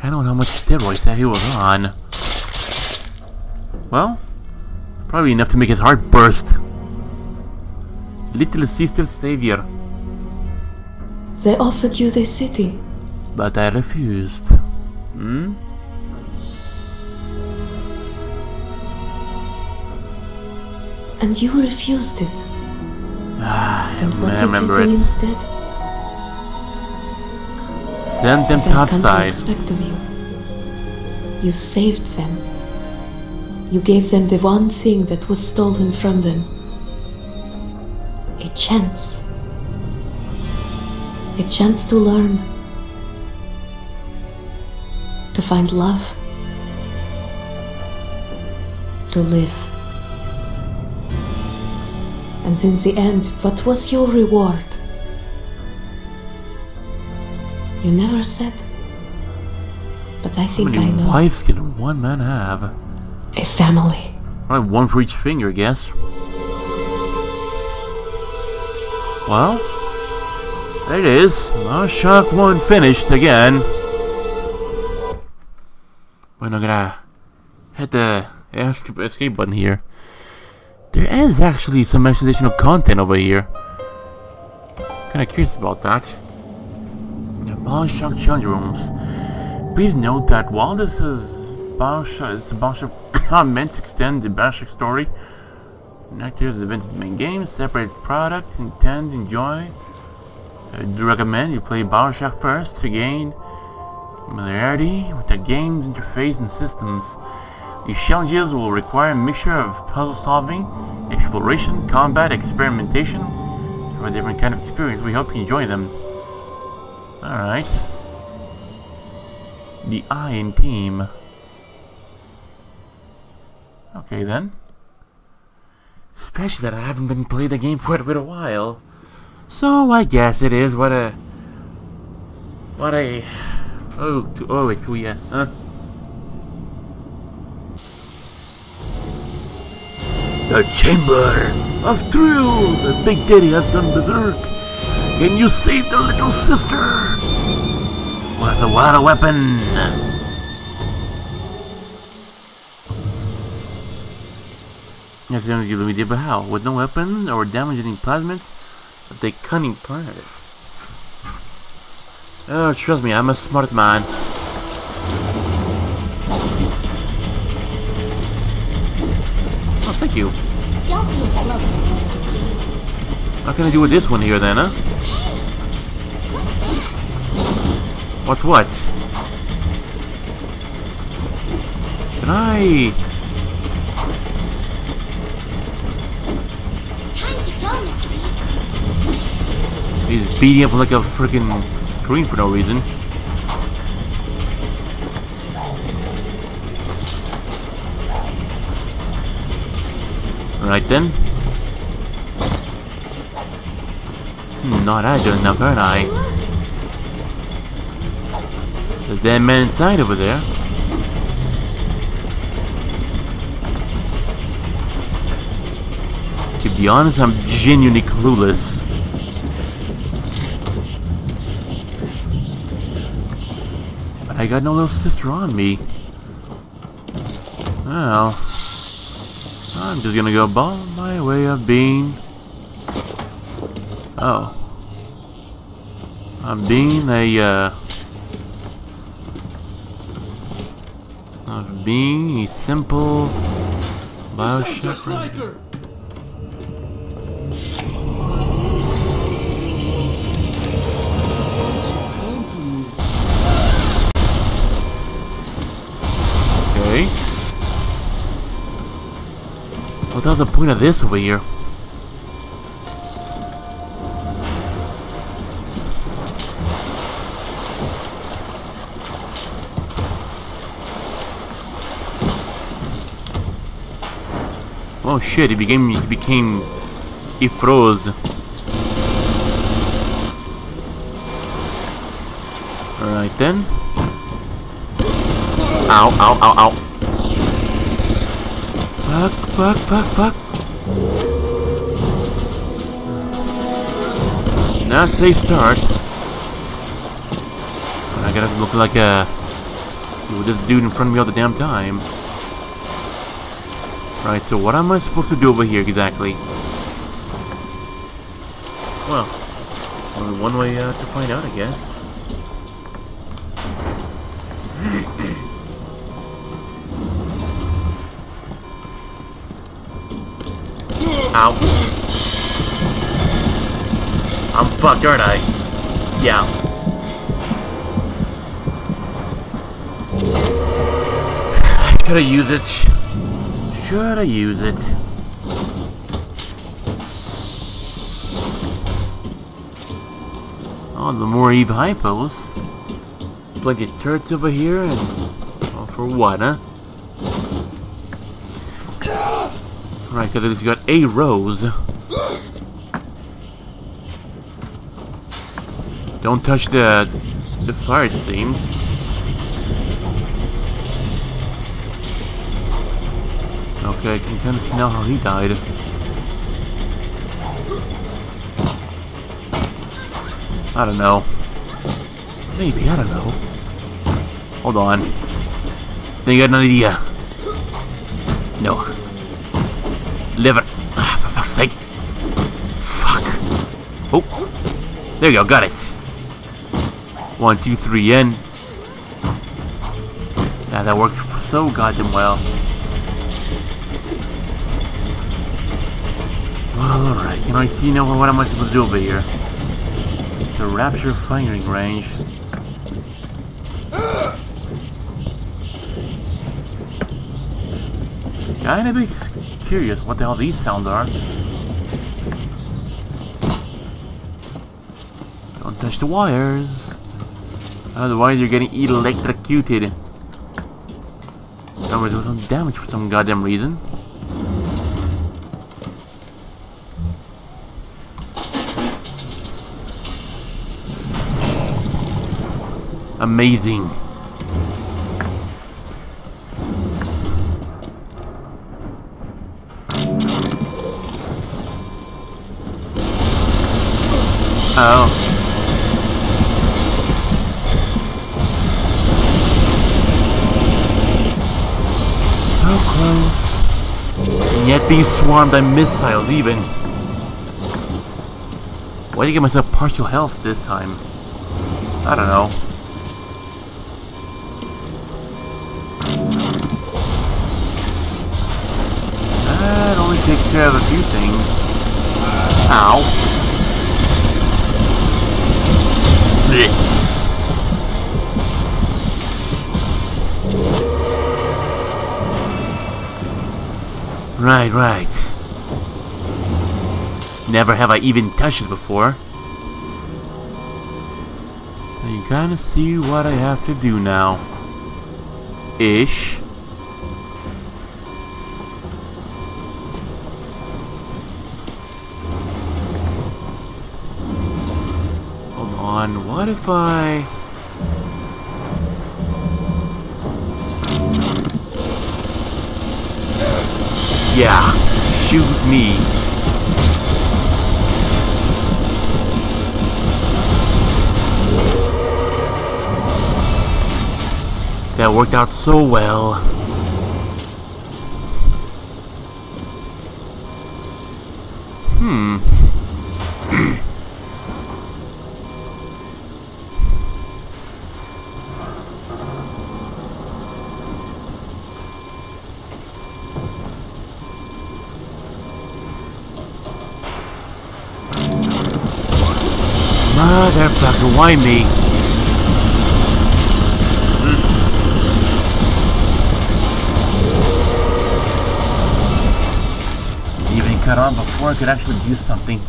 Kinda wonder how much steroids that he was on. Well, probably enough to make his heart burst. Little sister savior. They offered you this city. But I refused. Hmm? And you refused it. Ah, And what I did remember you do it. instead? Send them What I come topside. expect of you. You saved them. You gave them the one thing that was stolen from them. A chance. A chance to learn. To find love. To live. And in the end, what was your reward? You never said. But I How think I many know. wives can one man have? A family. Probably one for each finger, I guess. Well, there it is. Bioshock 1 finished again. When I'm gonna hit the escape, escape button here. There is actually some additional content over here. Kinda curious about that. Bioshock Challenge Rooms. Please note that while this is Bioshock, it's a Bioshock meant to extend the Bioshock story. The events of the main game, separate products, intend, enjoy. I do recommend you play Bioshock first to gain familiarity with the game's interface and systems. These challenges will require a mixture of puzzle solving, exploration, combat, experimentation, for a different kind of experience. We hope you enjoy them. Alright. The Iron Team. Okay then. Especially that I haven't been playing the game for a a while. So I guess it is what a... What a... Oh, to, oh wait, to yeah, huh? The Chamber of Thrill! The Big Daddy has gone berserk! Can you save the little sister? With a water weapon! That's the only give me but how? With no weapon or damaging plasmids? But they cunning planet. Oh, trust me, I'm a smart man. Oh, thank you. Don't be a. B. What can I do with this one here then, huh? What's what? Can I... Time to go. He's beating up like a freaking screen for no reason. Right then. Hmm, Not agile enough, aren't I? The dead man inside over there. To be honest, I'm genuinely clueless. But I got no little sister on me. Well, I'm just gonna go by my way of being. Oh. I'm being a, uh... Of being a simple Bioshock. Striker! Okay. What was the point of this over here? Oh shit, he became he became he froze. Alright then. Ow, ow, ow, ow. Fuck, fuck, fuck, fuck. Not say start. I gotta look like a this dude in front of me all the damn time. Right, so what am I supposed to do over here exactly? Well, only one way uh, to find out, I guess. Ow. I'm fucked, aren't I? Yeah. I gotta use it? Should I use it? Oh, the more Eve hypos. Plenty turrets over here, and... Well, for what, huh? Right, because at least got a rose. Don't touch the... the fire, it seems. Okay, I can kind of see now how he died. I don't know. Maybe, I don't know. Hold on. I got an idea. No. Liver. Ah, for fuck's sake. Fuck. Oh. There you go, got it. One, two, three, in. Yeah, that worked so goddamn well. Can I see now what am I supposed to do over here? It's a Rapture firing range. Kinda bit curious what the hell these sounds are. Don't touch the wires. Otherwise you're getting electrocuted. Somebody doing some damage for some goddamn reason. Amazing. Oh. So close. And yet being swarmed by missiles even. Why did I get myself partial health this time? I don't know. Takes care of a few things. Ow. Blech. Right, right. Never have I even touched it before. You kinda see what I have to do now. Ish. What if I... Yeah, shoot me. That worked out so well. Hmm. Why me? Even cut on before I could actually do something.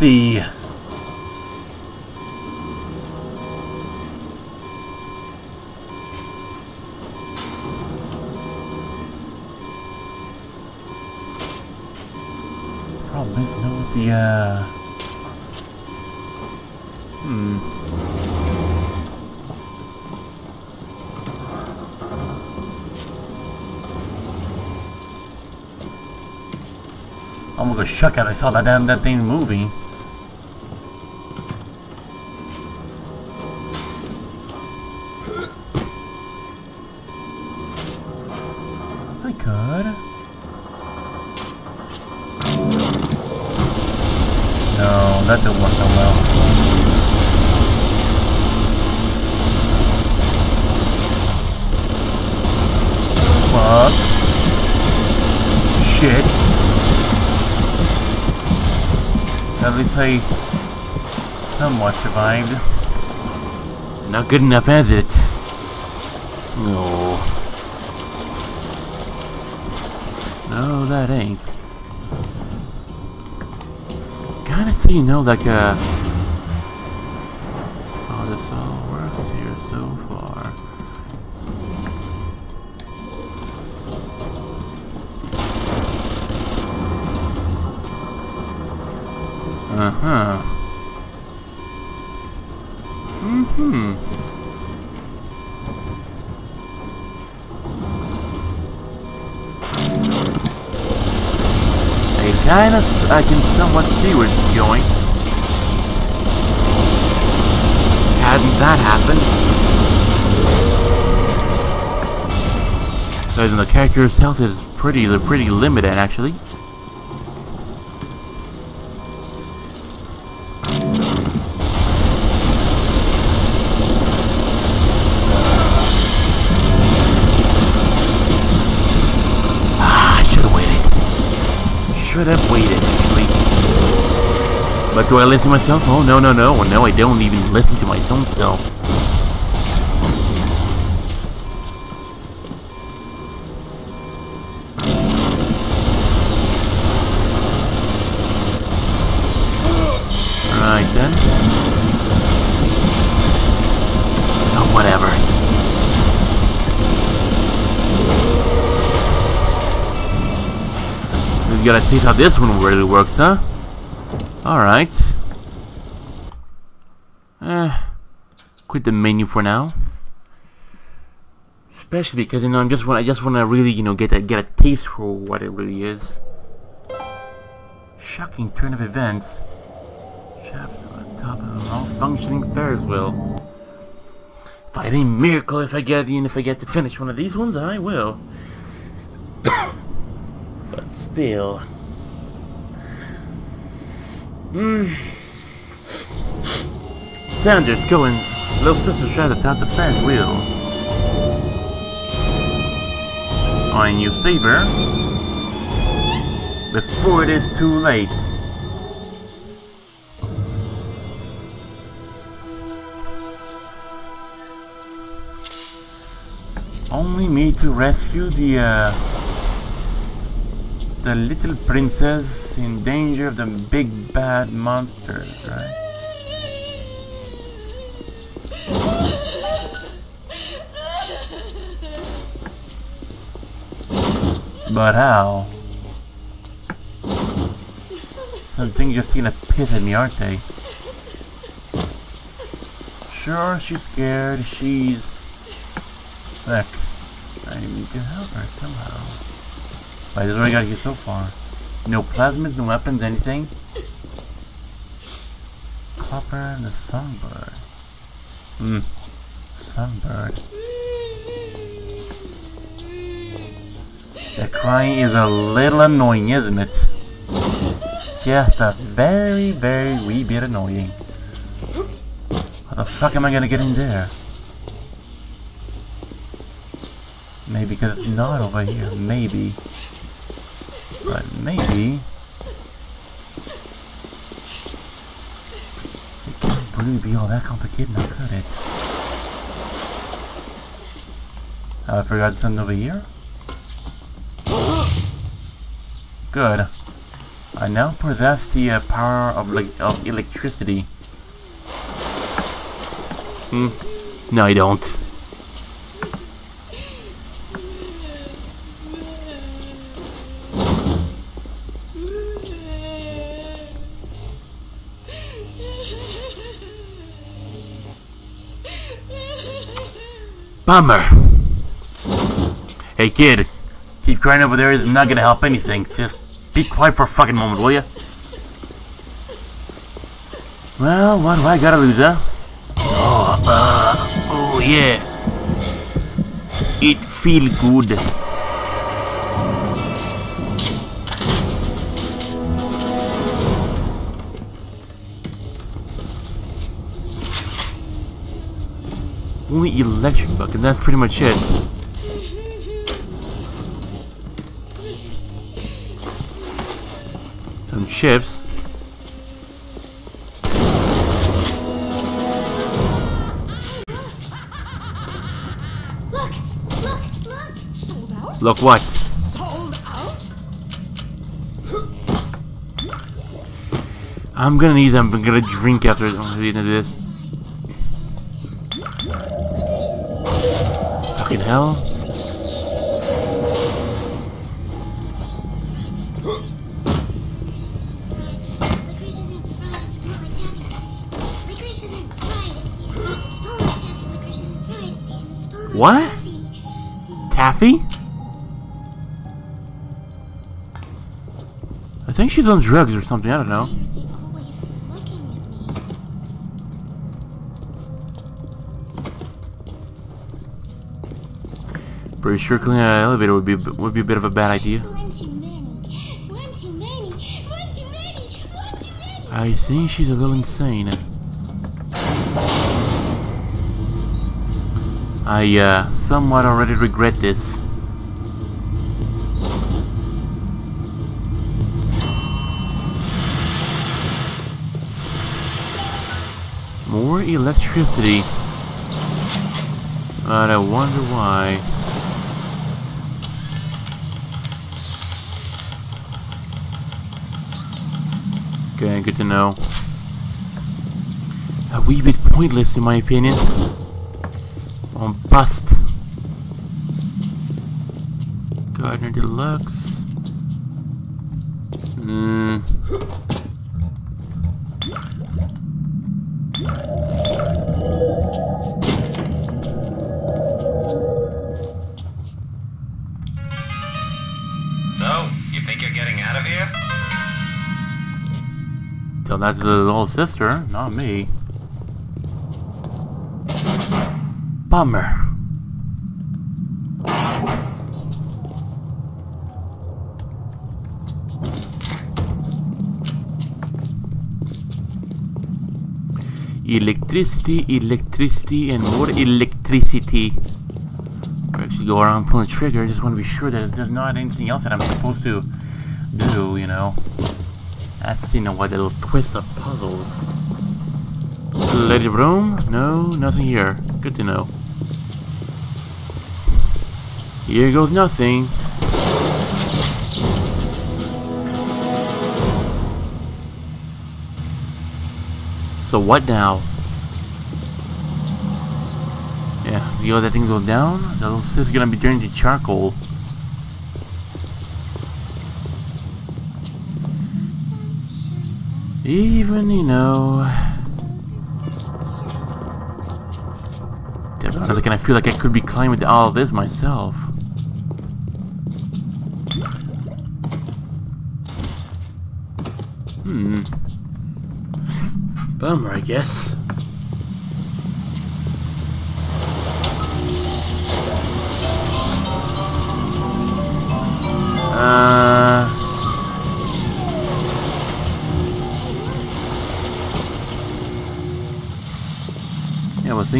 See. Problem is, know what the, uh... Hmm. I'm gonna go shook out. I saw that damn that thing moving. I somewhat survived. Not good enough, as it? No. No, that ain't. Kinda see, you know, like, uh... somewhat see where it's going. Hadn't that happened? Because the character's health is pretty, pretty limited actually. But do I listen to myself? Oh, no, no, no. No, I don't even listen to my own self. Right then. Oh, whatever. We gotta see how this one really works, huh? Alright. Eh, quit the menu for now. Especially because you know I'm just want I just want to really you know get a get a taste for what it really is. Shocking turn of events. Chapter on top of a malfunctioning Ferris wheel. Fighting miracle if I get in if I get to finish one of these ones I will. but still. Hmm. Sanders going. Little sister's trying to top the Ferris wheel. On you favor. Before it is too late. Only me to rescue the uh, the little princess in danger of the big bad monsters, right? But how? Something just gonna piss at me, aren't they? Sure, she's scared. She's Look, I need to help her somehow. Wait, this is what I got here so far. No plasmids, no weapons, anything? Copper and the sunbird. Hmm. Sunbird. The crying is a little annoying, isn't it? Just a very, very wee bit annoying. How the fuck am I gonna get in there? Maybe because it's not over here. Maybe. But maybe... It can't really be all that complicated now, could it? I forgot something over here? Good. I now possess the uh, power of, of electricity. Hmm. No, I don't. Bummer. Hey kid, keep crying over there is not gonna help anything. Just be quiet for a fucking moment, will ya? Well, what do I gotta lose, huh? Oh, uh, oh yeah. It feel good. only electric bug, and that's pretty much it. Some chips. Look, what? Sold out? I'm gonna need them. I'm gonna drink after the end of this. Full of What? Taffy? I think she's on drugs or something. I don't know. You're always looking at me. Pretty sure cleaning an elevator would be would be a bit of a bad idea. I think she's a little insane. I uh, somewhat already regret this. More electricity. But I wonder why. Okay, good to know. A wee bit pointless in my opinion. On bust. Gardner Deluxe. Tell that the little sister, not me. Bummer. Electricity, electricity, and more electricity. I actually go around pulling the trigger. I just want to be sure that there's not anything else that I'm supposed to do, you know. That's, you know, what little twist of puzzles. Lady room? No, nothing here. Good to know. Here goes nothing. So what now? Yeah, you know that thing goes down? The little sis gonna be turned to charcoal. Even, you know... I I feel like I could be climbing all this myself. Hmm. Bummer, I guess.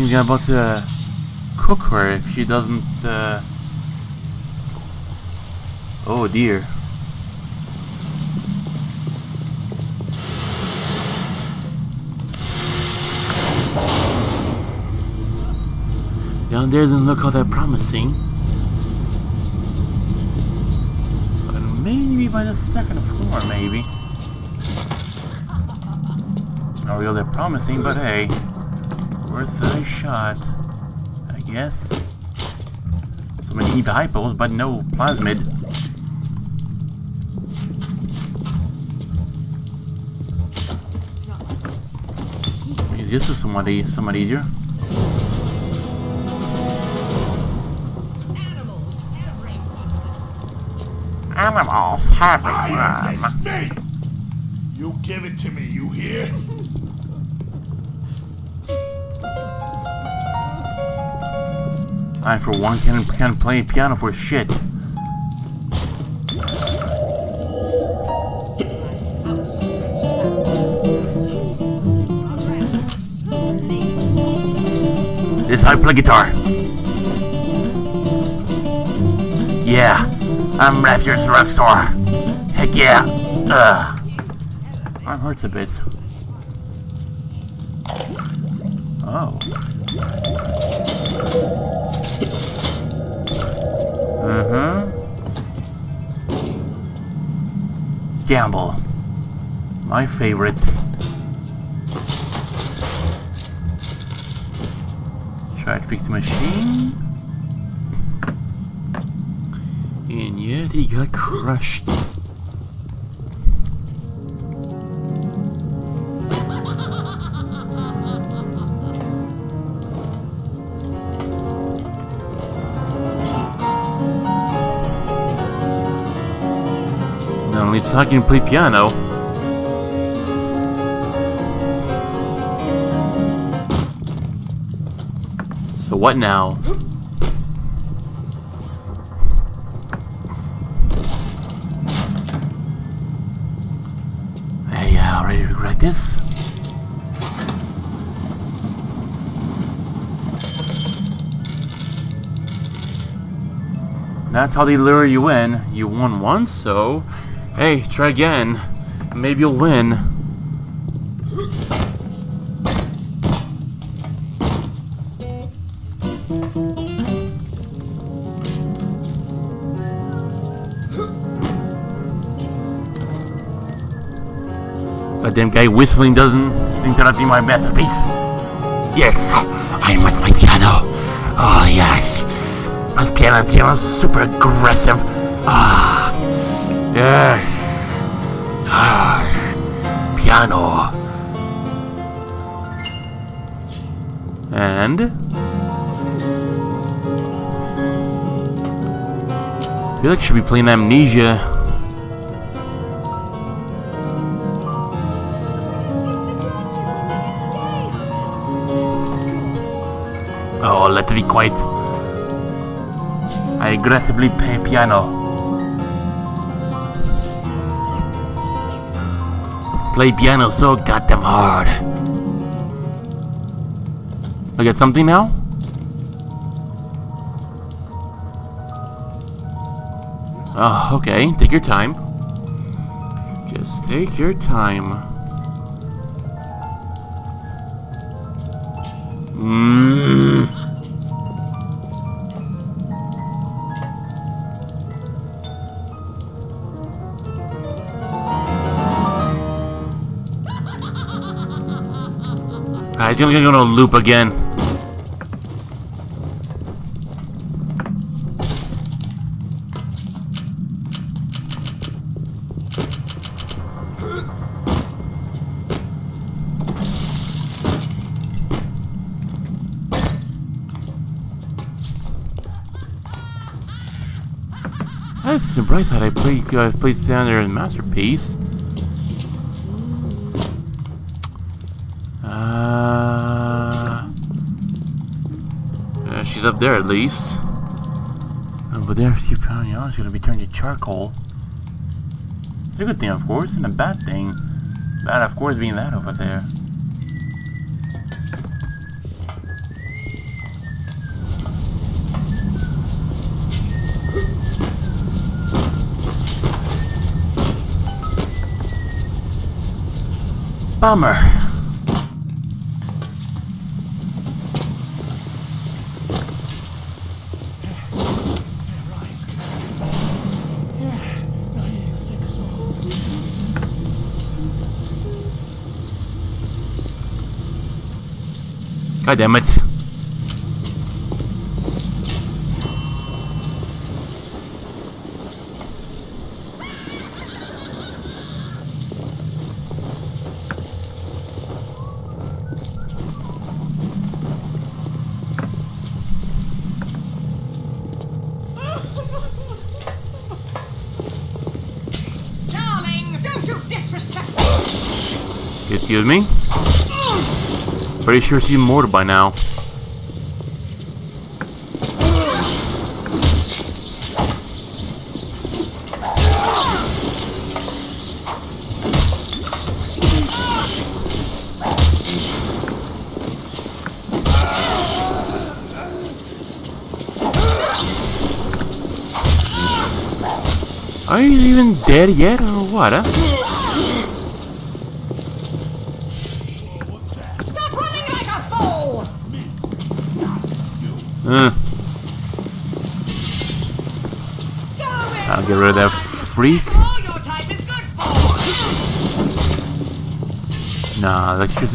Was thinking about uh, cook her if she doesn't. Uh... Oh dear. Down there doesn't look all that promising. But maybe by the second floor, maybe. Not real that promising, but hey, worth a shot, I guess. So many hypos, but no plasmid. This is somewhat, e somewhat easier. Animals I having am them. this me! You give it to me, you hear? I, for one, can't, can't play piano for shit. This I play guitar. Yeah, I'm Rapture's rock star. Heck yeah. Ugh. Arm hurts a bit. Oh. Uh-huh. Gamble. My favorite. Try to fix the machine. And yet he got crushed. At I can play piano. So what now? Hey, uh, already regret this? That's how they lure you in. You won once, so... Hey, try again. Maybe you'll win. That damn guy whistling doesn't seem to be my masterpiece. Yes, I must play piano. Oh yes, this piano piano is super aggressive. Ah, yes, And I feel like I should be playing Amnesia. Oh, let it be quiet. I aggressively play piano. Play piano so goddamn hard. I get something now? Oh, okay. Take your time. Just take your time. I think I'm gonna loop again. I was surprised that I played uh, played Sander and Masterpiece. She's up there at least. Oh, over there, she probably. She's gonna be turned to charcoal. It's a good thing, of course, and a bad thing. Bad, of course, being that over there. Bummer. God damn it. Darling, don't you disrespect Excuse me? Pretty sure she's mortal by now. Are you even dead yet or what, huh?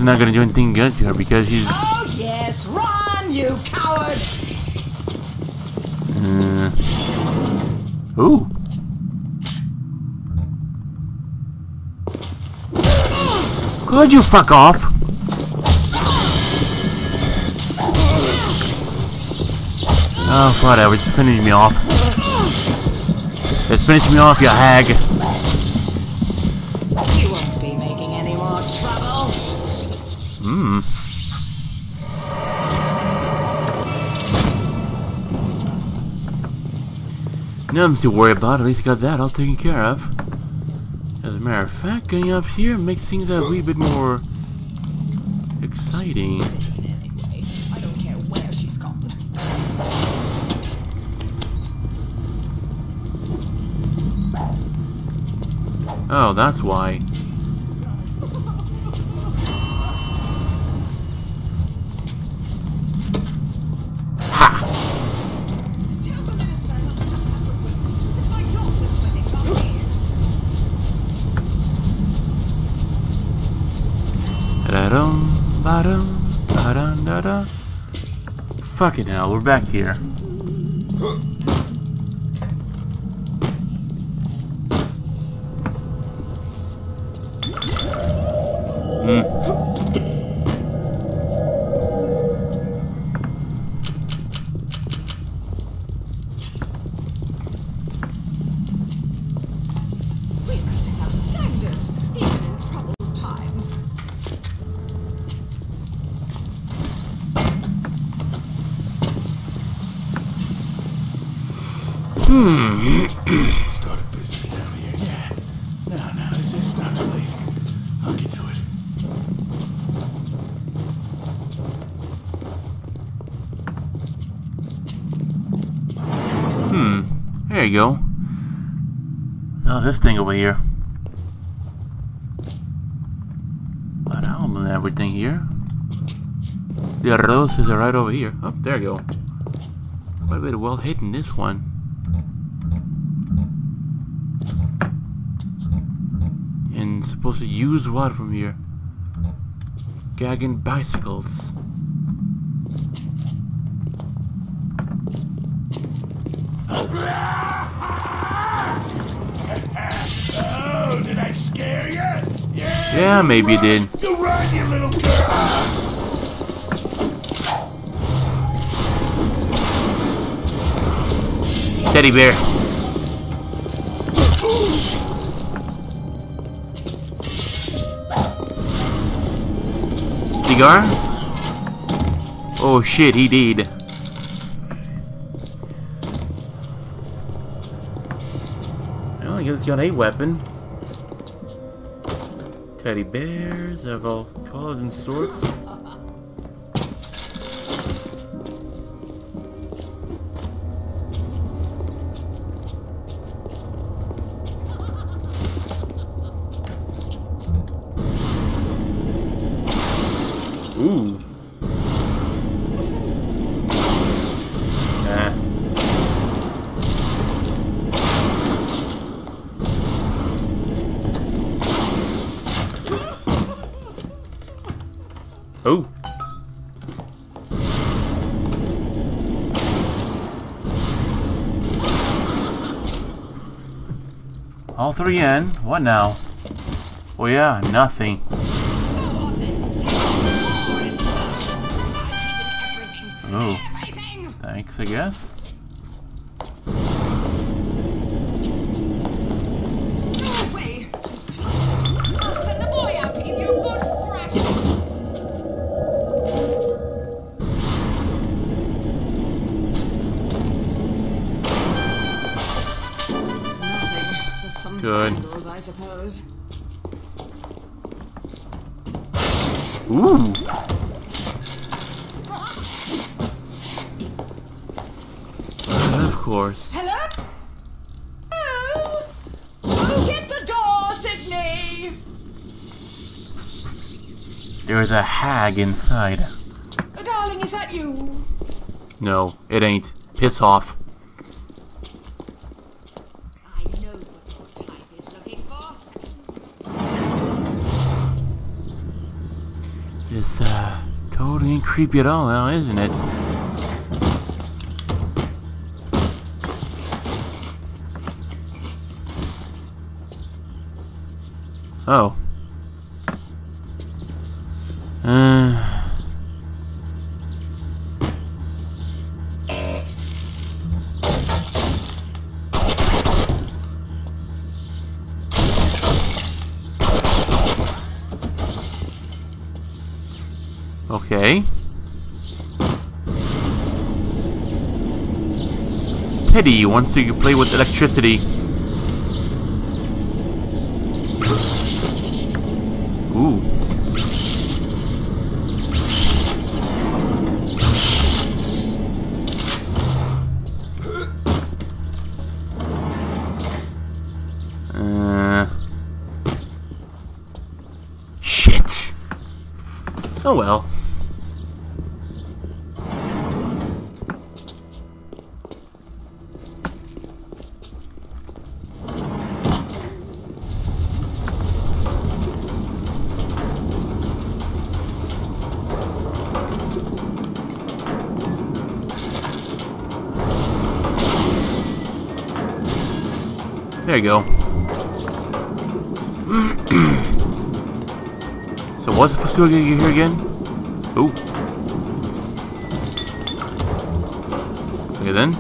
not gonna do anything good to her because he's. Oh yes, run, you coward! Uh, ooh. Could you fuck off? Oh, whatever. was finishing me off. It's finishing me off, you hag. Nothing to worry about. At least I got that all taken care of. As a matter of fact, getting up here makes things a wee bit more exciting. Oh, that's why. Fucking hell, we're back here. Over here. Got album and everything here. The roses are right over here. Oh, there you go. Quite a bit well hidden this one. And supposed to use what from here? Gagging bicycles. Oh, did I scare you? Yeah. Maybe you did. You run, you little girl. Teddy bear. Cigar? Oh shit, he did. Well, I guess he's got a weapon. Teddy bears of all colors and sorts. Three in. What now? Oh yeah, nothing. Inside. Oh, darling, is that you? No, it ain't. Piss off. I know what your type is looking for. This, uh, totally ain't creepy at all now, isn't it? Wants to play with electricity. There you go. so what's supposed to do here again? Ooh. Okay then.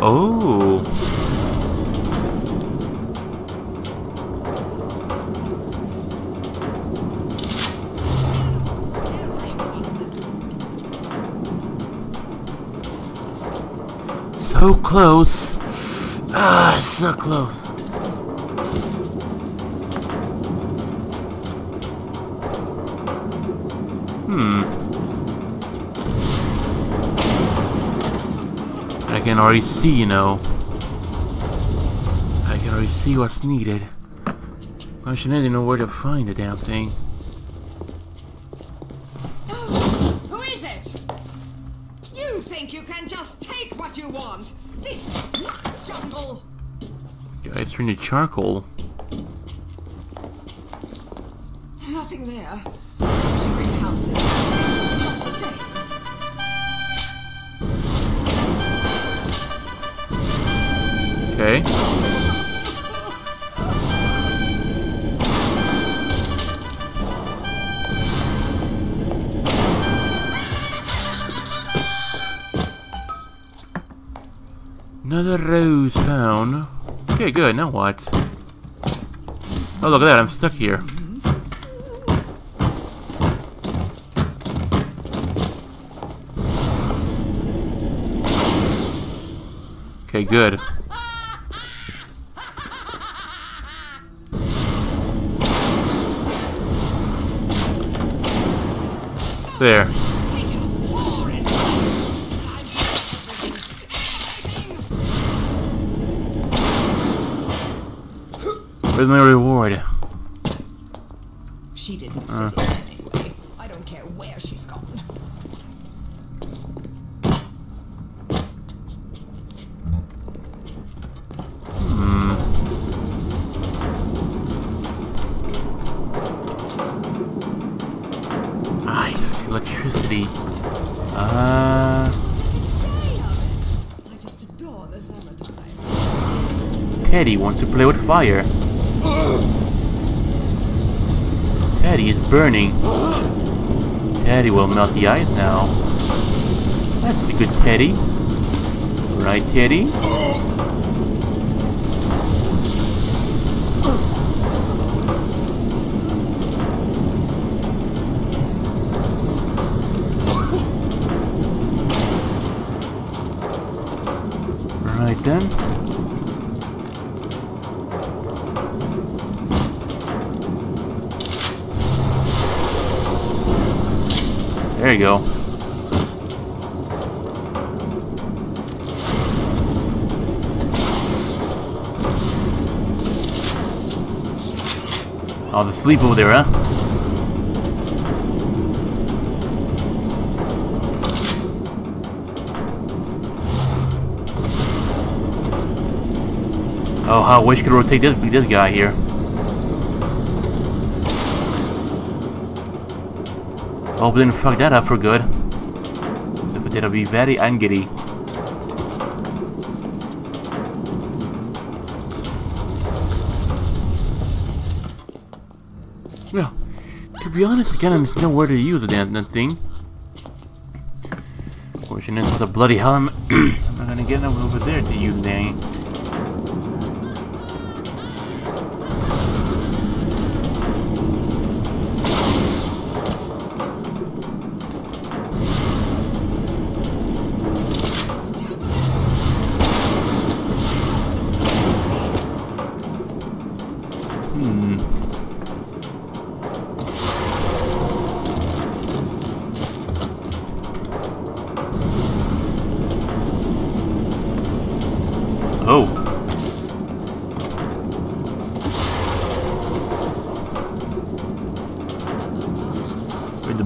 Oh. So close. So close. Hmm. I can already see, you know. I can already see what's needed. I should need to know where to find the damn thing. Turn to charcoal. Good. Now what? Oh, look at that. I'm stuck here. Okay, good. Where's my reward? She didn't Uh. fit in anyway. I don't care where she's gone. Hmm. Ice, electricity. Uh, I just adore the summertime. Teddy wants to play with fire. Teddy is burning. Teddy will melt the ice now. That's a good Teddy. Right, Teddy? Right then. There you go. I'll just sleep over there, huh? Oh, how I wish I could rotate this this guy here. Hope I didn't fuck that up for good. If I did, I'll be very angry. Well, to be honest, I kind of know where to use the damn thing. Fortunate with a bloody hell, I'm, not gonna get over there to use the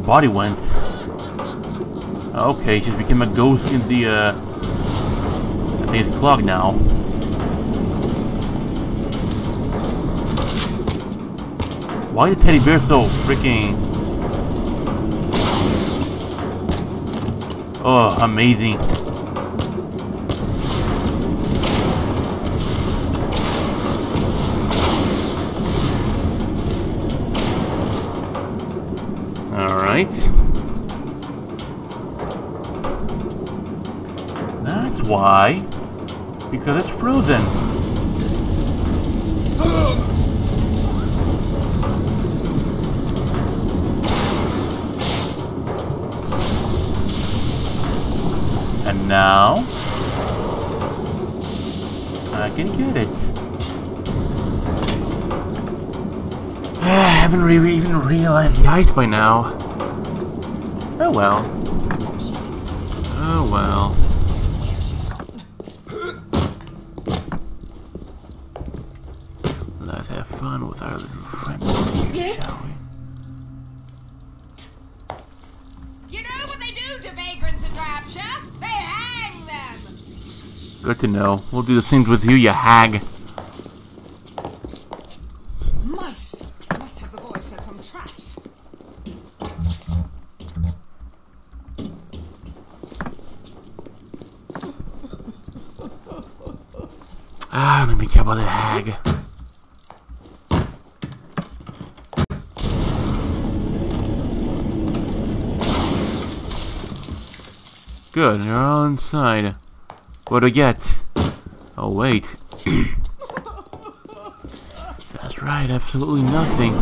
body went. Okay, she's become a ghost in the, uh... I think it's clock now. Why the teddy bear so freaking... Oh, amazing. Why. Because it's frozen. And now... I can get it. I haven't really even realized the ice by now. Oh well. Good to know. We'll do the same with you, you hag. Mice! Must have the boys set some traps. Ah, let me care about that hag. Good, you're all inside. What do I get? Oh, wait. That's right, absolutely nothing.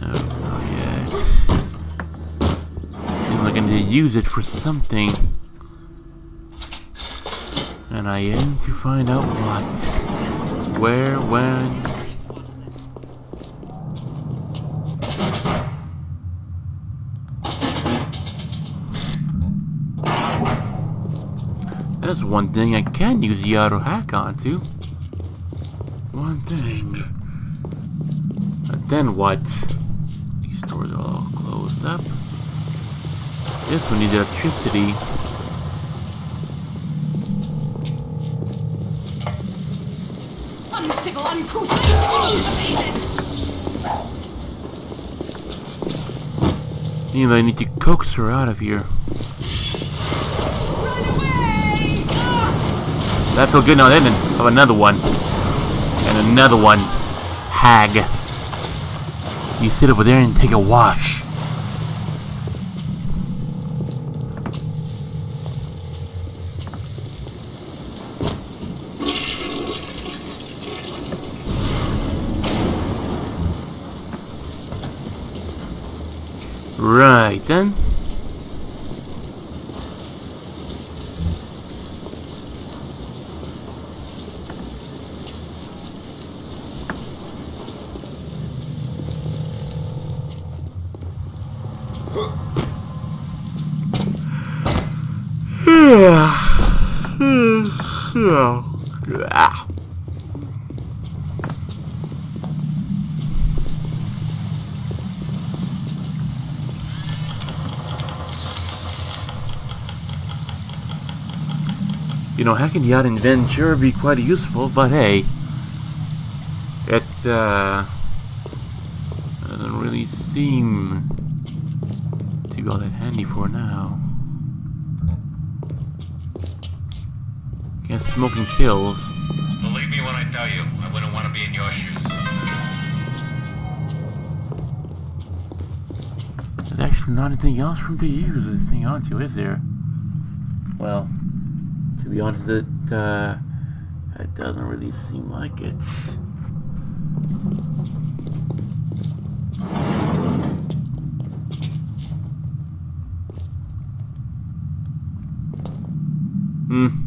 No, not yet. Seems like I need to use it for something. And I aim to find out what. Where, when, That's one thing I can use the auto hack on onto. One thing. But then what? These doors are all closed up. This one needs electricity. Uncivil, uncouth, uncultivated! Means I need to coax her out of here. That feel good now then. Have another one. And another one. Hag. You sit over there and take a wash. Right then. Ah. You know, hacking the out in Ventura would be quite useful, but hey, it uh, doesn't really seem to be all that handy for now. Guess smoking kills. Believe me when I tell you, I wouldn't want to be in your shoes. There's actually not anything else for him to use this thing onto, is there? Well, to be honest, it, uh, it doesn't really seem like it. Hmm.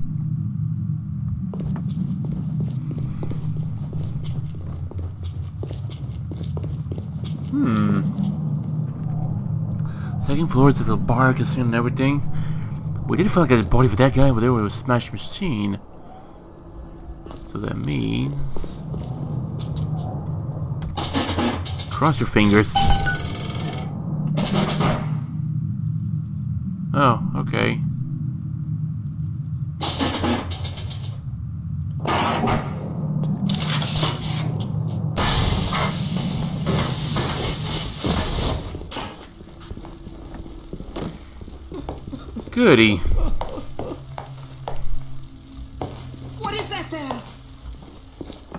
Second the bar, casino, and everything. We did find a body for that guy over there with a smash machine. So that means... Cross your fingers. Oh, okay. Goody. What is that there?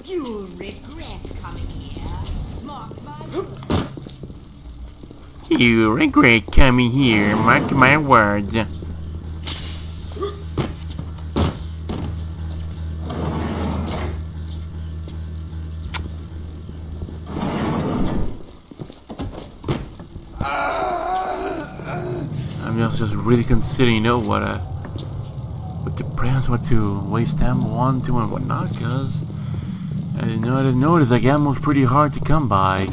You'll regret coming here. Mark my You regret coming here, mark my words. Really considering, you know, what uh, what the plans, what to waste ammo on to and whatnot, cause I didn't know, I didn't notice like ammo's pretty hard to come by.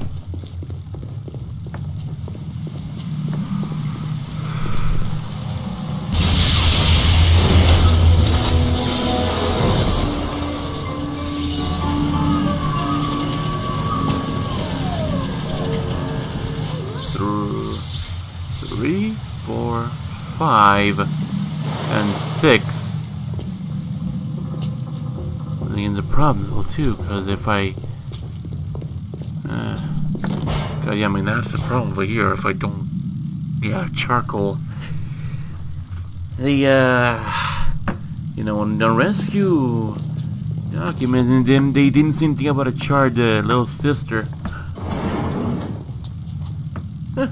Five, and six. Again, the problem though too, because if I, uh, yeah, I mean that's the problem over here. If I don't, yeah, charcoal. The uh, you know, on the rescue document, and then they didn't seem to anything about a charred uh, little sister. Huh. Uh,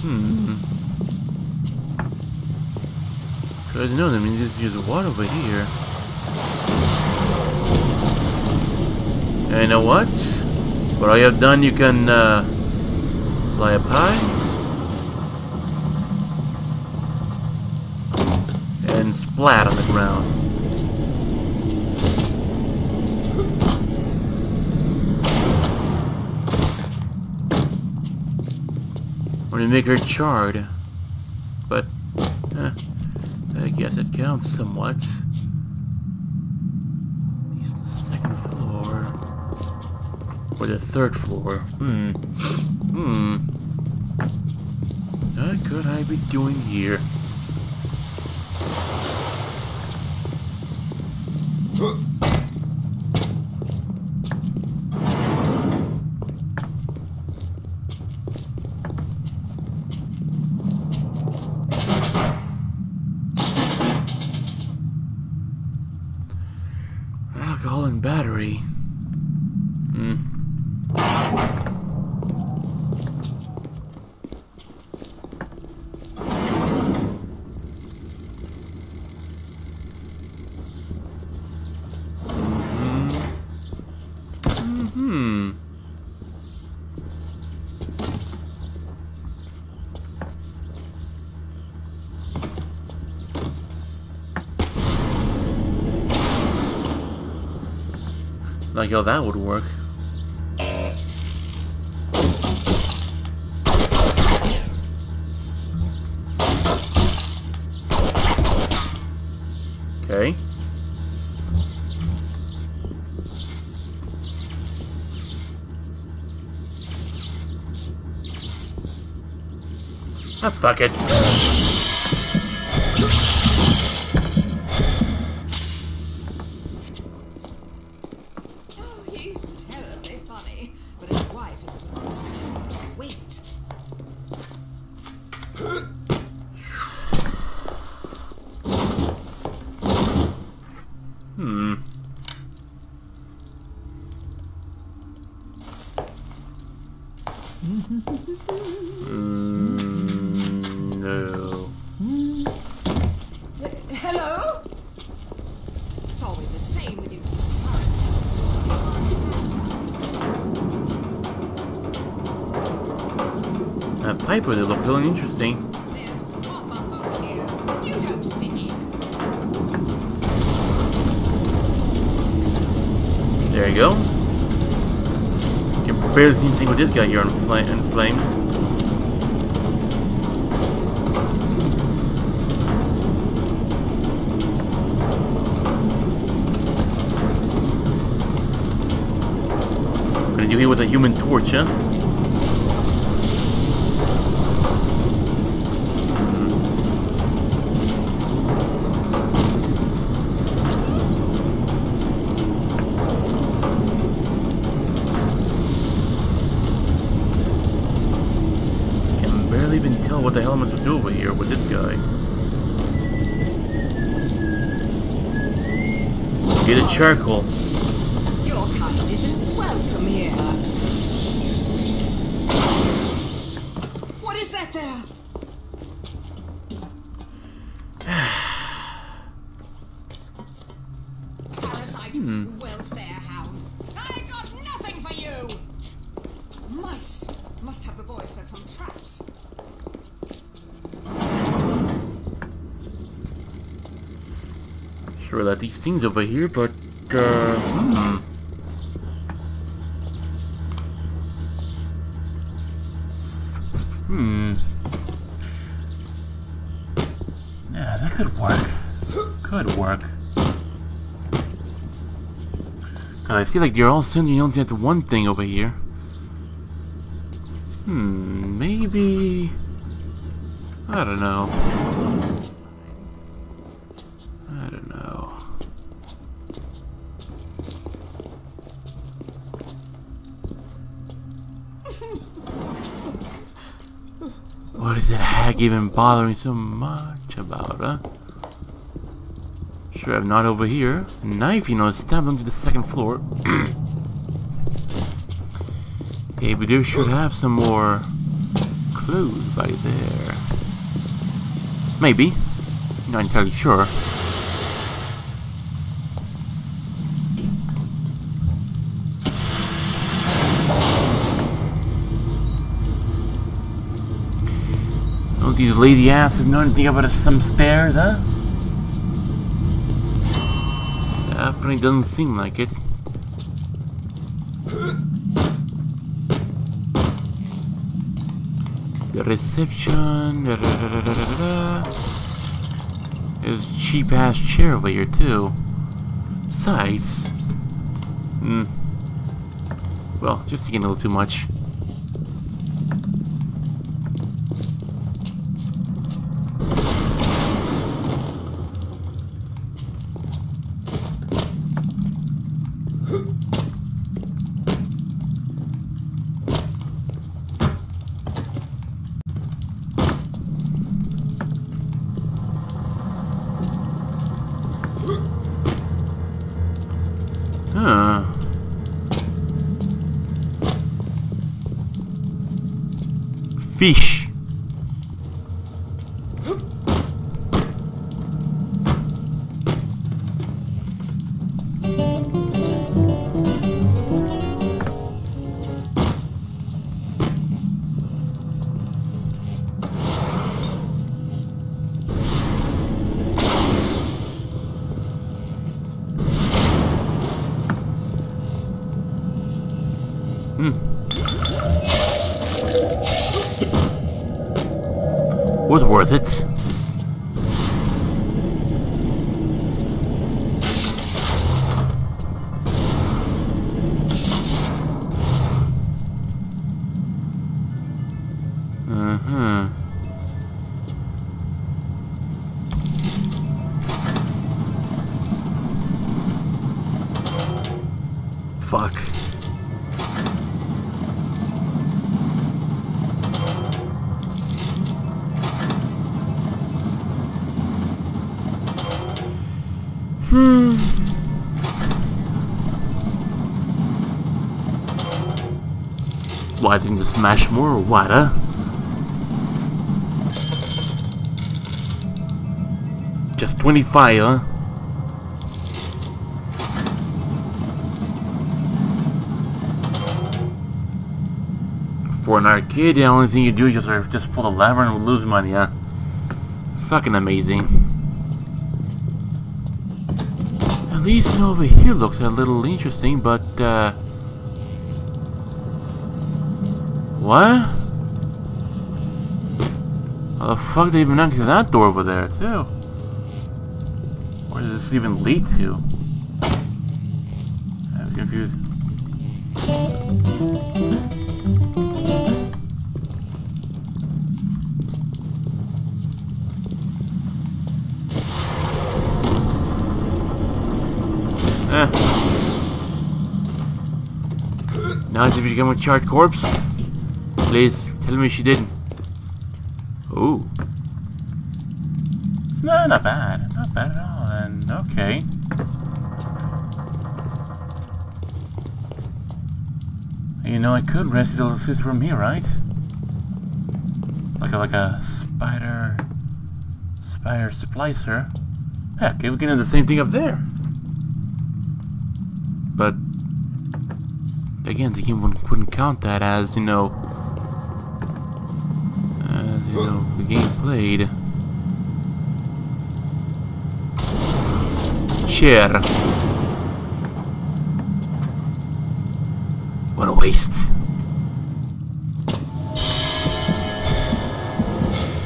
Hmm. Cause no, I mean just use water over here. And you know what? Have done, you can uh, fly up high and splat on the ground. Or to make her charred. But, eh, I guess it counts somewhat. Or the third floor. Hmm. Hmm. What could I be doing here? Like how that would work. Okay. Ah, fuck it. Interesting. You. There you go. Can barely see anything with this guy here in, fl in flames. Gonna do here with a human torch, huh? Things over here, but uh, hmm. Hmm. Yeah, that could work. Could work. I feel like you're all sending you only to one thing over here. Hmm, maybe... I don't know. Is that hag even bothering so much about, huh? Sure, I'm not over here. Knife, you know, stabbed onto the second floor. okay, but there should have some more clues by there. Maybe. Not entirely sure. These lady asses know anything about some stairs, huh? Definitely doesn't seem like it. The reception. Da, da, da, a cheap ass chair over here too. Sights. Hmm. Well, just thinking a little too much. Why didn't you smash more or what, huh? Just 25, huh? For an arcade, the only thing you do is just, uh, just pull the lever and lose money, huh? Fucking amazing. At least, over here looks a little interesting, but, uh... What? How the fuck did they even access that door over there, too? Where does this even lead to? I'm confused. Eh. Now if you become a charred corpse, please tell me she didn't. Ooh. No, not bad. Not bad at all, then. Okay. You know, I could little sister from here, right? Like a, like a spider... Spider splicer. Heck, we can do the same thing up there. But... Again, the game wouldn't, wouldn't count that as, you know... played. Chair. What a waste.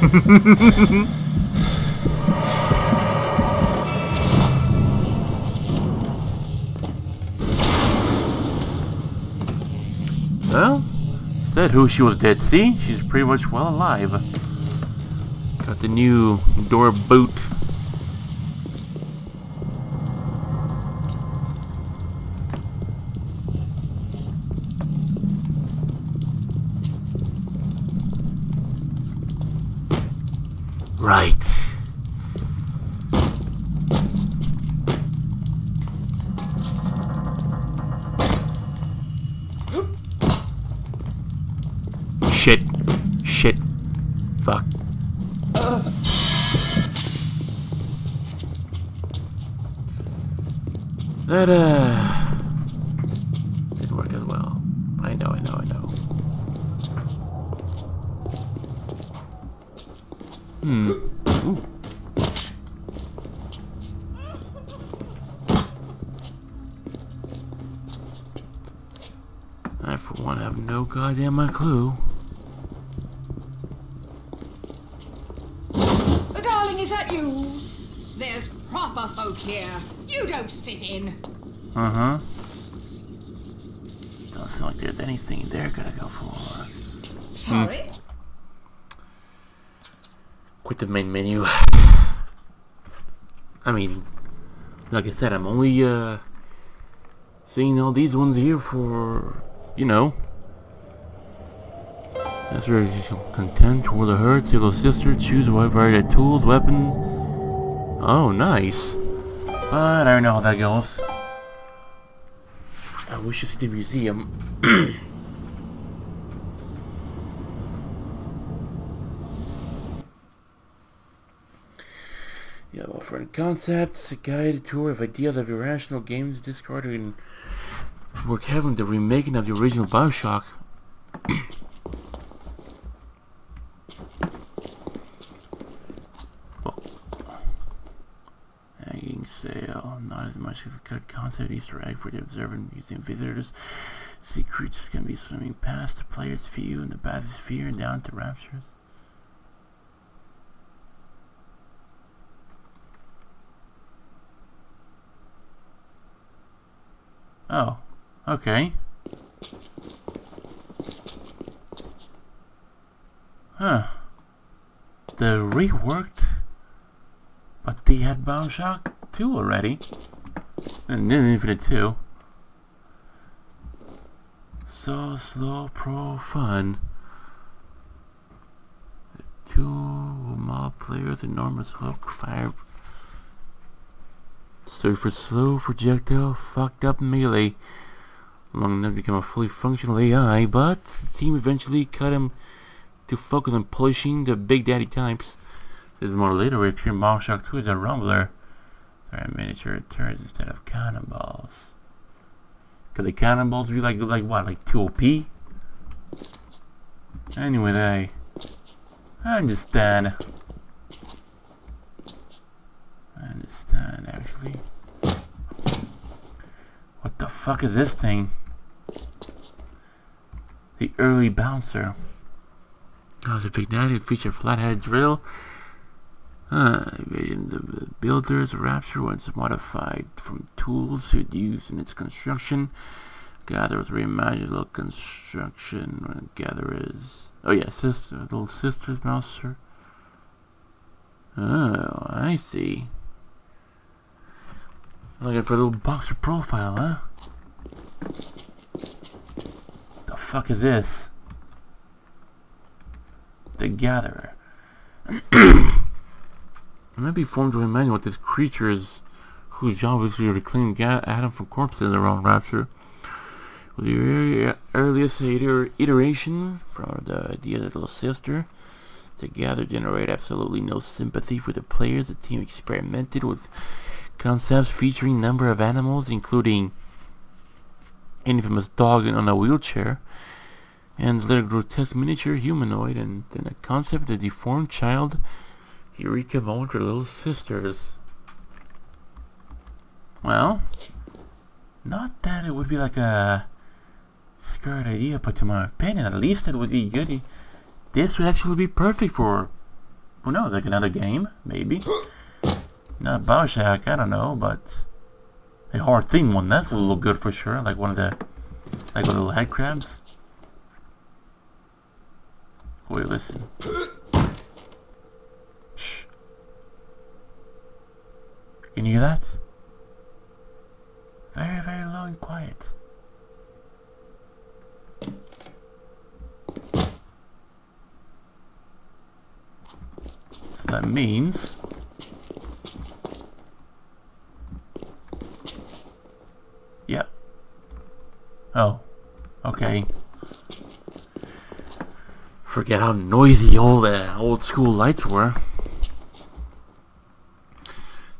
well, said who she was dead. See, she's pretty much well alive. The new door boot. Like I said, I'm only, uh, seeing all these ones here for, you know. That's where you content for the hurt, your little sister, choose a wide variety of tools, weapons. Oh, nice. But I don't know how that goes. I wish to see the museum. Yeah, offering concepts, a guided tour of ideas of irrational games discarded and work heavily the remaking of the original Bioshock. Hanging sale, not as much as a good concept Easter egg for the observant museum visitors. See creatures can be swimming past the player's view in the bathysphere and down to raptures. Oh, okay. Huh. The reworked, but they had Bioshock 2 already. And then Infinite 2. So slow pro fun. Two mob players, enormous hook, fire Search for slow projectile, fucked up melee. Long enough to become a fully functional AI, but the team eventually cut him to focus on polishing the Big Daddy types. This is more later we appear in Bioshock 2 as a rumbler. There are miniature turrets instead of cannonballs. Could the cannonballs be like like what, like 2 OP? Anyway, they... I understand. I understand, actually. What the fuck is this thing? The early bouncer. Oh, it's a Big Daddy feature flathead drill. Uh, the builder's Rapture was modified from tools used in its construction. Gatherers reimagined little construction. Gatherers. Oh yeah, sister, little sister's mouser. Oh, I see. Looking for a little boxer profile, huh? The fuck is this? The Gatherer. it might be formed to imagine what this creature is, whose job is to reclaim Adam from corpses in the wrong Rapture. With the earliest iteration from the idea the little sister, the Gather generate absolutely no sympathy for the players. The team experimented with concepts featuring number of animals, including infamous dog on a wheelchair, and little grotesque miniature humanoid, and then a concept of deformed child, Eureka Bone, her little sisters. Well, not that it would be like a skirt idea, but to my opinion, at least it would be good. This would actually be perfect for, who knows, like another game, maybe. Not Bioshock, I don't know, but a hard thing one, that's a little good for sure, like one of the, like little head crabs. Wait, listen. Shh. Can you hear that? Very, very low and quiet. So that means Yep. Oh. Okay. Forget how noisy all the old school lights were.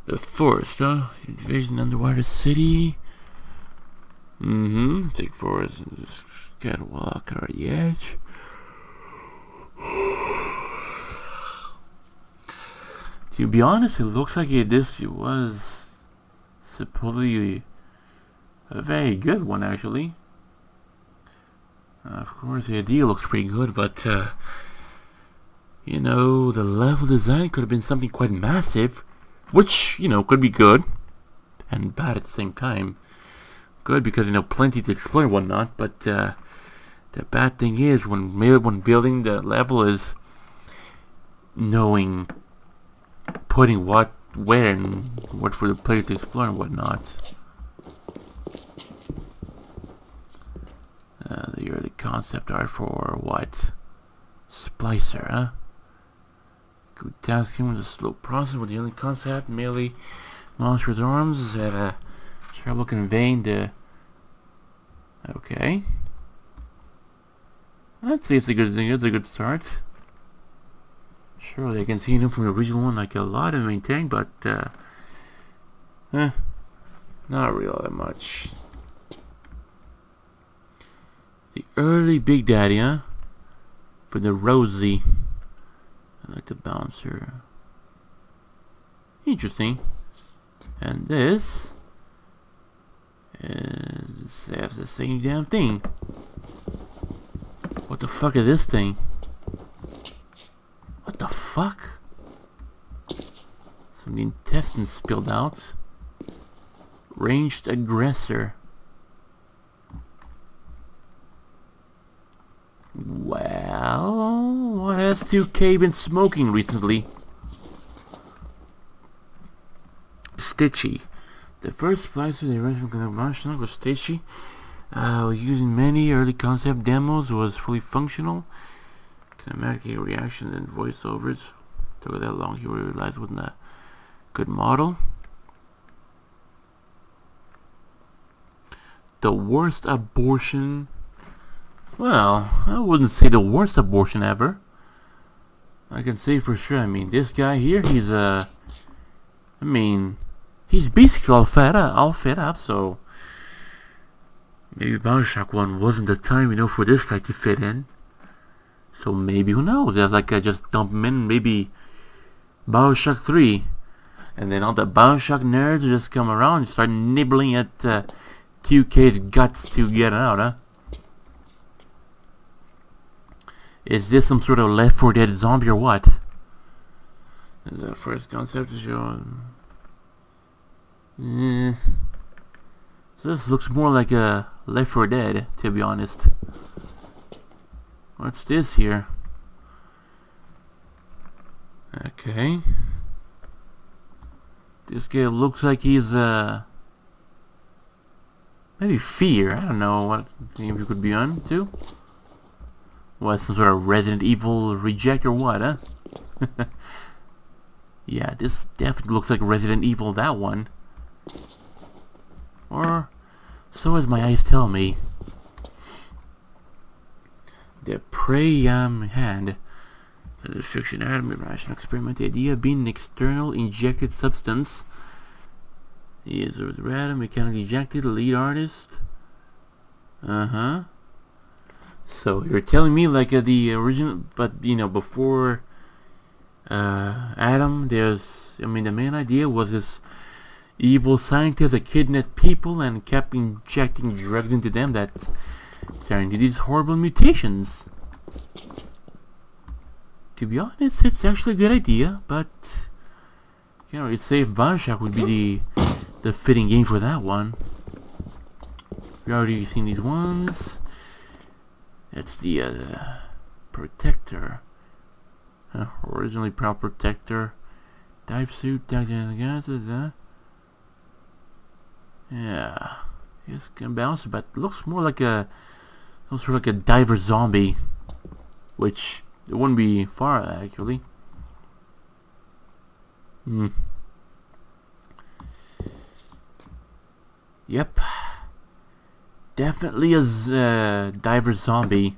The forest, huh? Invasion underwater city. Mm-hmm. Thick forest. Gotta walk on the edge. To be honest, it looks like it, this was supposedly a very good one, actually. Uh, of course, the idea looks pretty good, but, uh, you know, the level design could have been something quite massive, which, you know, could be good and bad at the same time. Good because, you know, plenty to explore and whatnot, but, uh, the bad thing is when, when building the level is knowing putting what where and what for the player to explore and whatnot. Uh, the early concept art for what? Splicer, huh? Good tasking with a slow process with the early concept, merely monstrous arms at a trouble conveying the Okay. I'd say it's a good thing, it's a good start. Surely I can see him from the original one like a lot and maintain, but uh, eh, not really that much. The early Big Daddy, huh? For the Rosie. I like the bouncer. Interesting. And this is that's the same damn thing. What the fuck is this thing? What the fuck? Some intestines spilled out. Ranged aggressor. Well, what has 2K been smoking recently? Stitchy. The first splice of the original International was Stitchy. Uh, using many early concept demos was fully functional. Kinematic reactions and voiceovers. Took that long he realized wasn't a good model. The worst abortion well, I wouldn't say the worst abortion ever. I can say for sure, I mean, this guy here, he's, uh, I mean, he's basically all fed up, all fed up, so maybe Bioshock 1 wasn't the time, you know, for this guy to fit in. So maybe, who knows, there's like I just dump them in, maybe Bioshock 3. And then all the Bioshock nerds just come around and start nibbling at uh, 2K's guts to get out, huh? Is this some sort of Left 4 Dead zombie or what? Is that first concept to show? Eh. So this looks more like a Left 4 Dead, to be honest. What's this here? Okay. This guy looks like he's, uh... Maybe Fear, I don't know what game you could be on, too. What, some sort of Resident Evil reject or what, huh? yeah, this definitely looks like Resident Evil, that one. Or, so as my eyes tell me. The Preyam hand. The fiction atom rational experiment. The idea of being an external injected substance. Is with random mechanically injected lead artist. Uh-huh. So you're telling me like uh, the original, but you know before uh, Adam, there's I mean the main idea was this evil scientist that kidnapped people and kept injecting drugs into them that turned into these horrible mutations. To be honest, it's actually a good idea, but you know, say if Bioshock would be the the fitting game for that one. We already seen these ones. It's the uh, protector. Uh, originally proud protector. Dive suit, dive gases, huh? Yeah. It's can bounce, but looks more like a looks more like a diver zombie. Which it wouldn't be far actually. Hmm. Yep definitely a uh, diver zombie,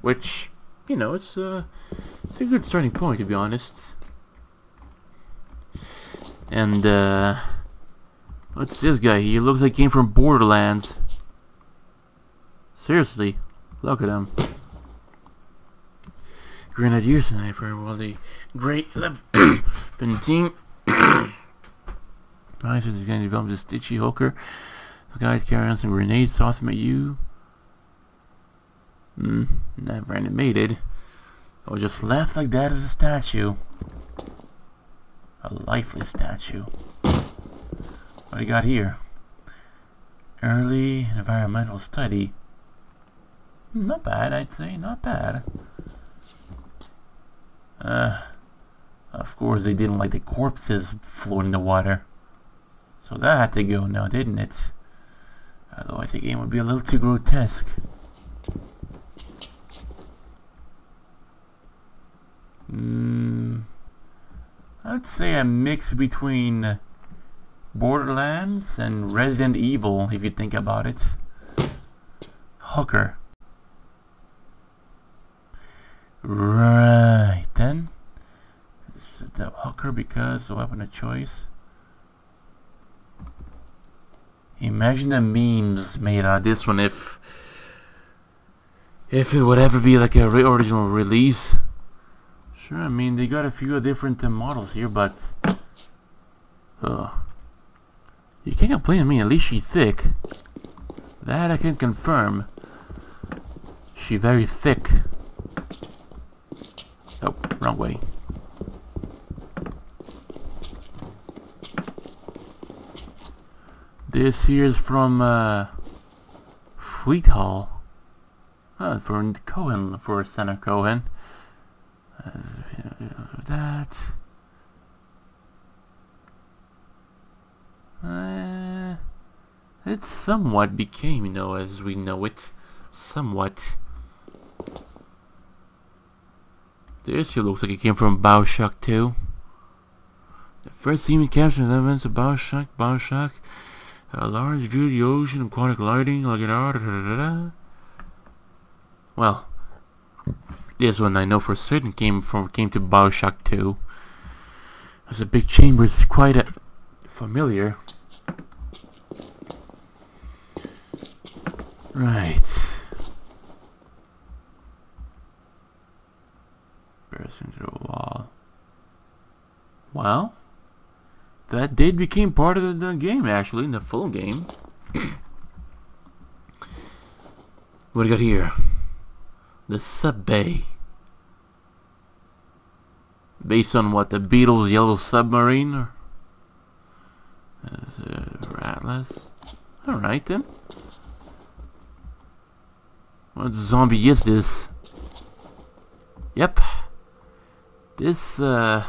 which you know it's uh, it's a good starting point to be honest. And uh, what's this guy? He looks like he came from Borderlands. Seriously, look at him. Grenadier sniper, well the great team. Guys, this guy developed a stitchy hooker. The guy carrying on some grenades toss them at you. Hmm, never animated. Or just left like that as a statue. A lifeless statue. What do you got here? Early environmental study. Not bad, I'd say. Not bad. Uh, of course they didn't like the corpses floating in the water. So that had to go now, didn't it? Otherwise the game would be a little too grotesque. Mm, I'd say a mix between Borderlands and Resident Evil, if you think about it. Hooker. Right then. The hooker because the weapon of choice. Imagine the memes made out of this one if if it would ever be like a re original release. Sure, I mean they got a few different uh, models here, but uh, you can't complain. I mean, at least she's thick. That I can confirm. She very thick. Oh, wrong way. This here is from uh, Fleet Hall. Oh, for Cohen, for Sander Cohen. Uh, that. Uh, it somewhat became, you know, as we know it. Somewhat. This here looks like it came from Bioshock 2. The first human captured elements of Bioshock, Bioshock a large view of the ocean, aquatic lighting, like an art, Well, this one I know for certain came from came to Bioshock 2. As a big chamber is quite a familiar. Right. Pressing to the wall. Well, that did became part of the, the game actually, in the full game. what do you got here? The sub bay. Based on what, the Beatles' Yellow Submarine? Uh, Atlas? Alright then. What zombie is this? Yep. This, uh...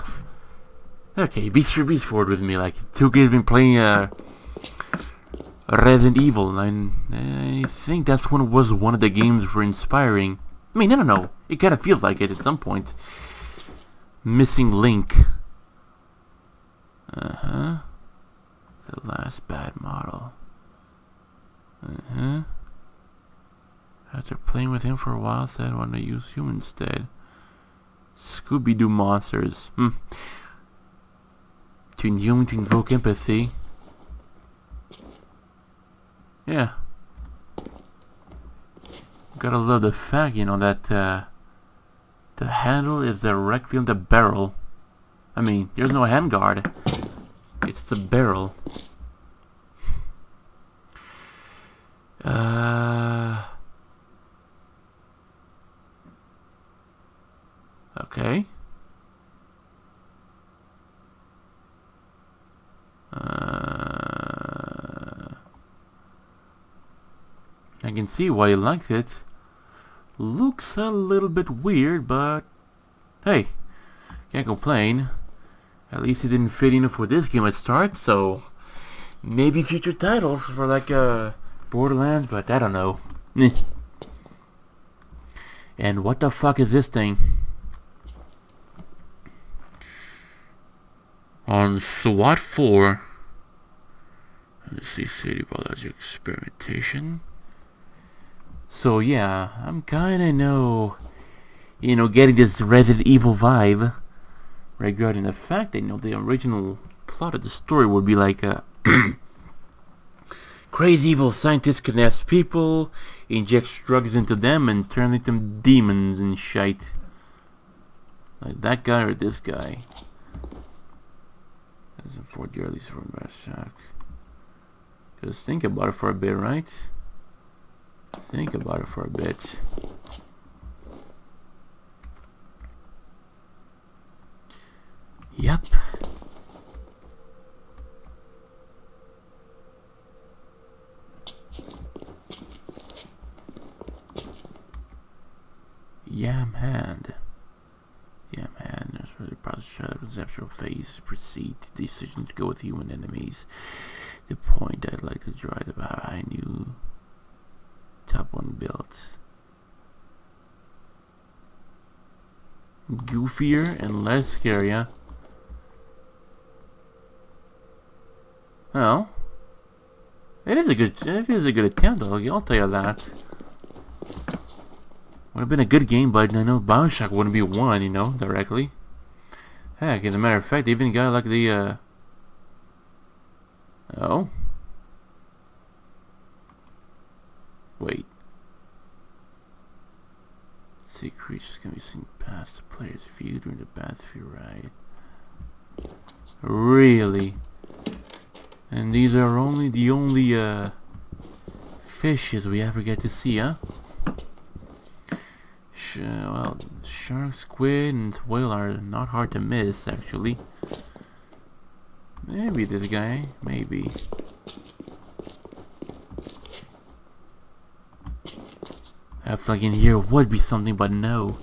Okay, be, be forward with me. Like, two kids been playing, uh... Resident Evil, and I think that's one was one of the games for inspiring. I mean, I don't know. It kind of feels like it at some point. Missing link. Uh-huh. The last bad model. Uh-huh. After playing with him for a while, said I want to use human instead. Scooby-Doo monsters. Hmm. To human to invoke empathy. Yeah. Gotta love the fact, you know, that uh, the handle is directly on the barrel. I mean, there's no handguard. It's the barrel. Uh... Okay. I can see why he likes it. Looks a little bit weird, but hey, can't complain. At least it didn't fit in for this game at start, so maybe future titles for like uh, Borderlands, but I don't know. and what the fuck is this thing? On SWAT 4, let's see, City Biological Experimentation. So yeah, I'm kinda know, you know, getting this Resident Evil vibe regarding the fact that, you know, the original plot of the story would be like a crazy evil scientist kidnaps people, injects drugs into them, and turns them demons and shite. Like that guy or this guy. In Fort Yearly's from Shock. Just think about it for a bit, right? Think about it for a bit. Yep. Yam hand. Yam hand is really process the conceptual phase proceed to decision to go with human enemies. The point I'd like to drive about I knew top one built. Goofier and less scary, Well, it is a good, it is a good attempt, though. I'll tell you that. Would have been a good game, but I know Bioshock wouldn't be one, you know, directly. Heck, as a matter of fact, they even got like the, uh... Oh. Wait. Sea creatures can be seen past the player's view during the bathysphere ride. Really? And these are only the only uh, fishes we ever get to see, huh? Sh well, shark, squid, and whale are not hard to miss, actually. Maybe this guy, maybe. I feel like in here would be something, but no.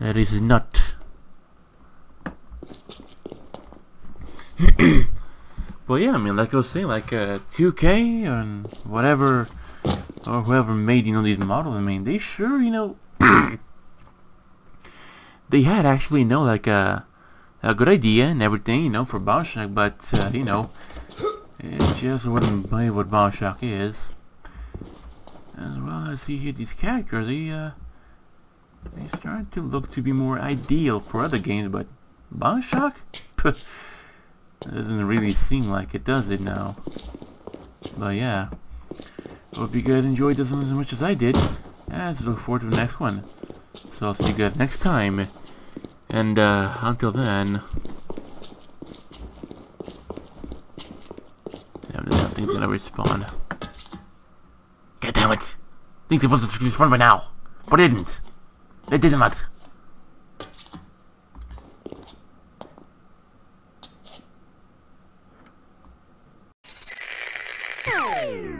That is not. Well, yeah, I mean, like I was saying, like uh, 2K and whatever, or whoever made, you know, these models, I mean, they sure, you know, they had actually, you know, like a, a good idea and everything, you know, for Bioshock, but, uh, you know, it just wouldn't be what Bioshock is. As well as see here, these characters, they, uh, they start to look to be more ideal for other games, but Bioshock? It doesn't really seem like it, does it now? But yeah. Hope you guys enjoyed this one as much as I did. And look forward to the next one. So I'll see you guys next time And uh, until then, thing's gonna respawn. God damn it. I think they supposed to respond by now. But they didn't. They did not. Oh.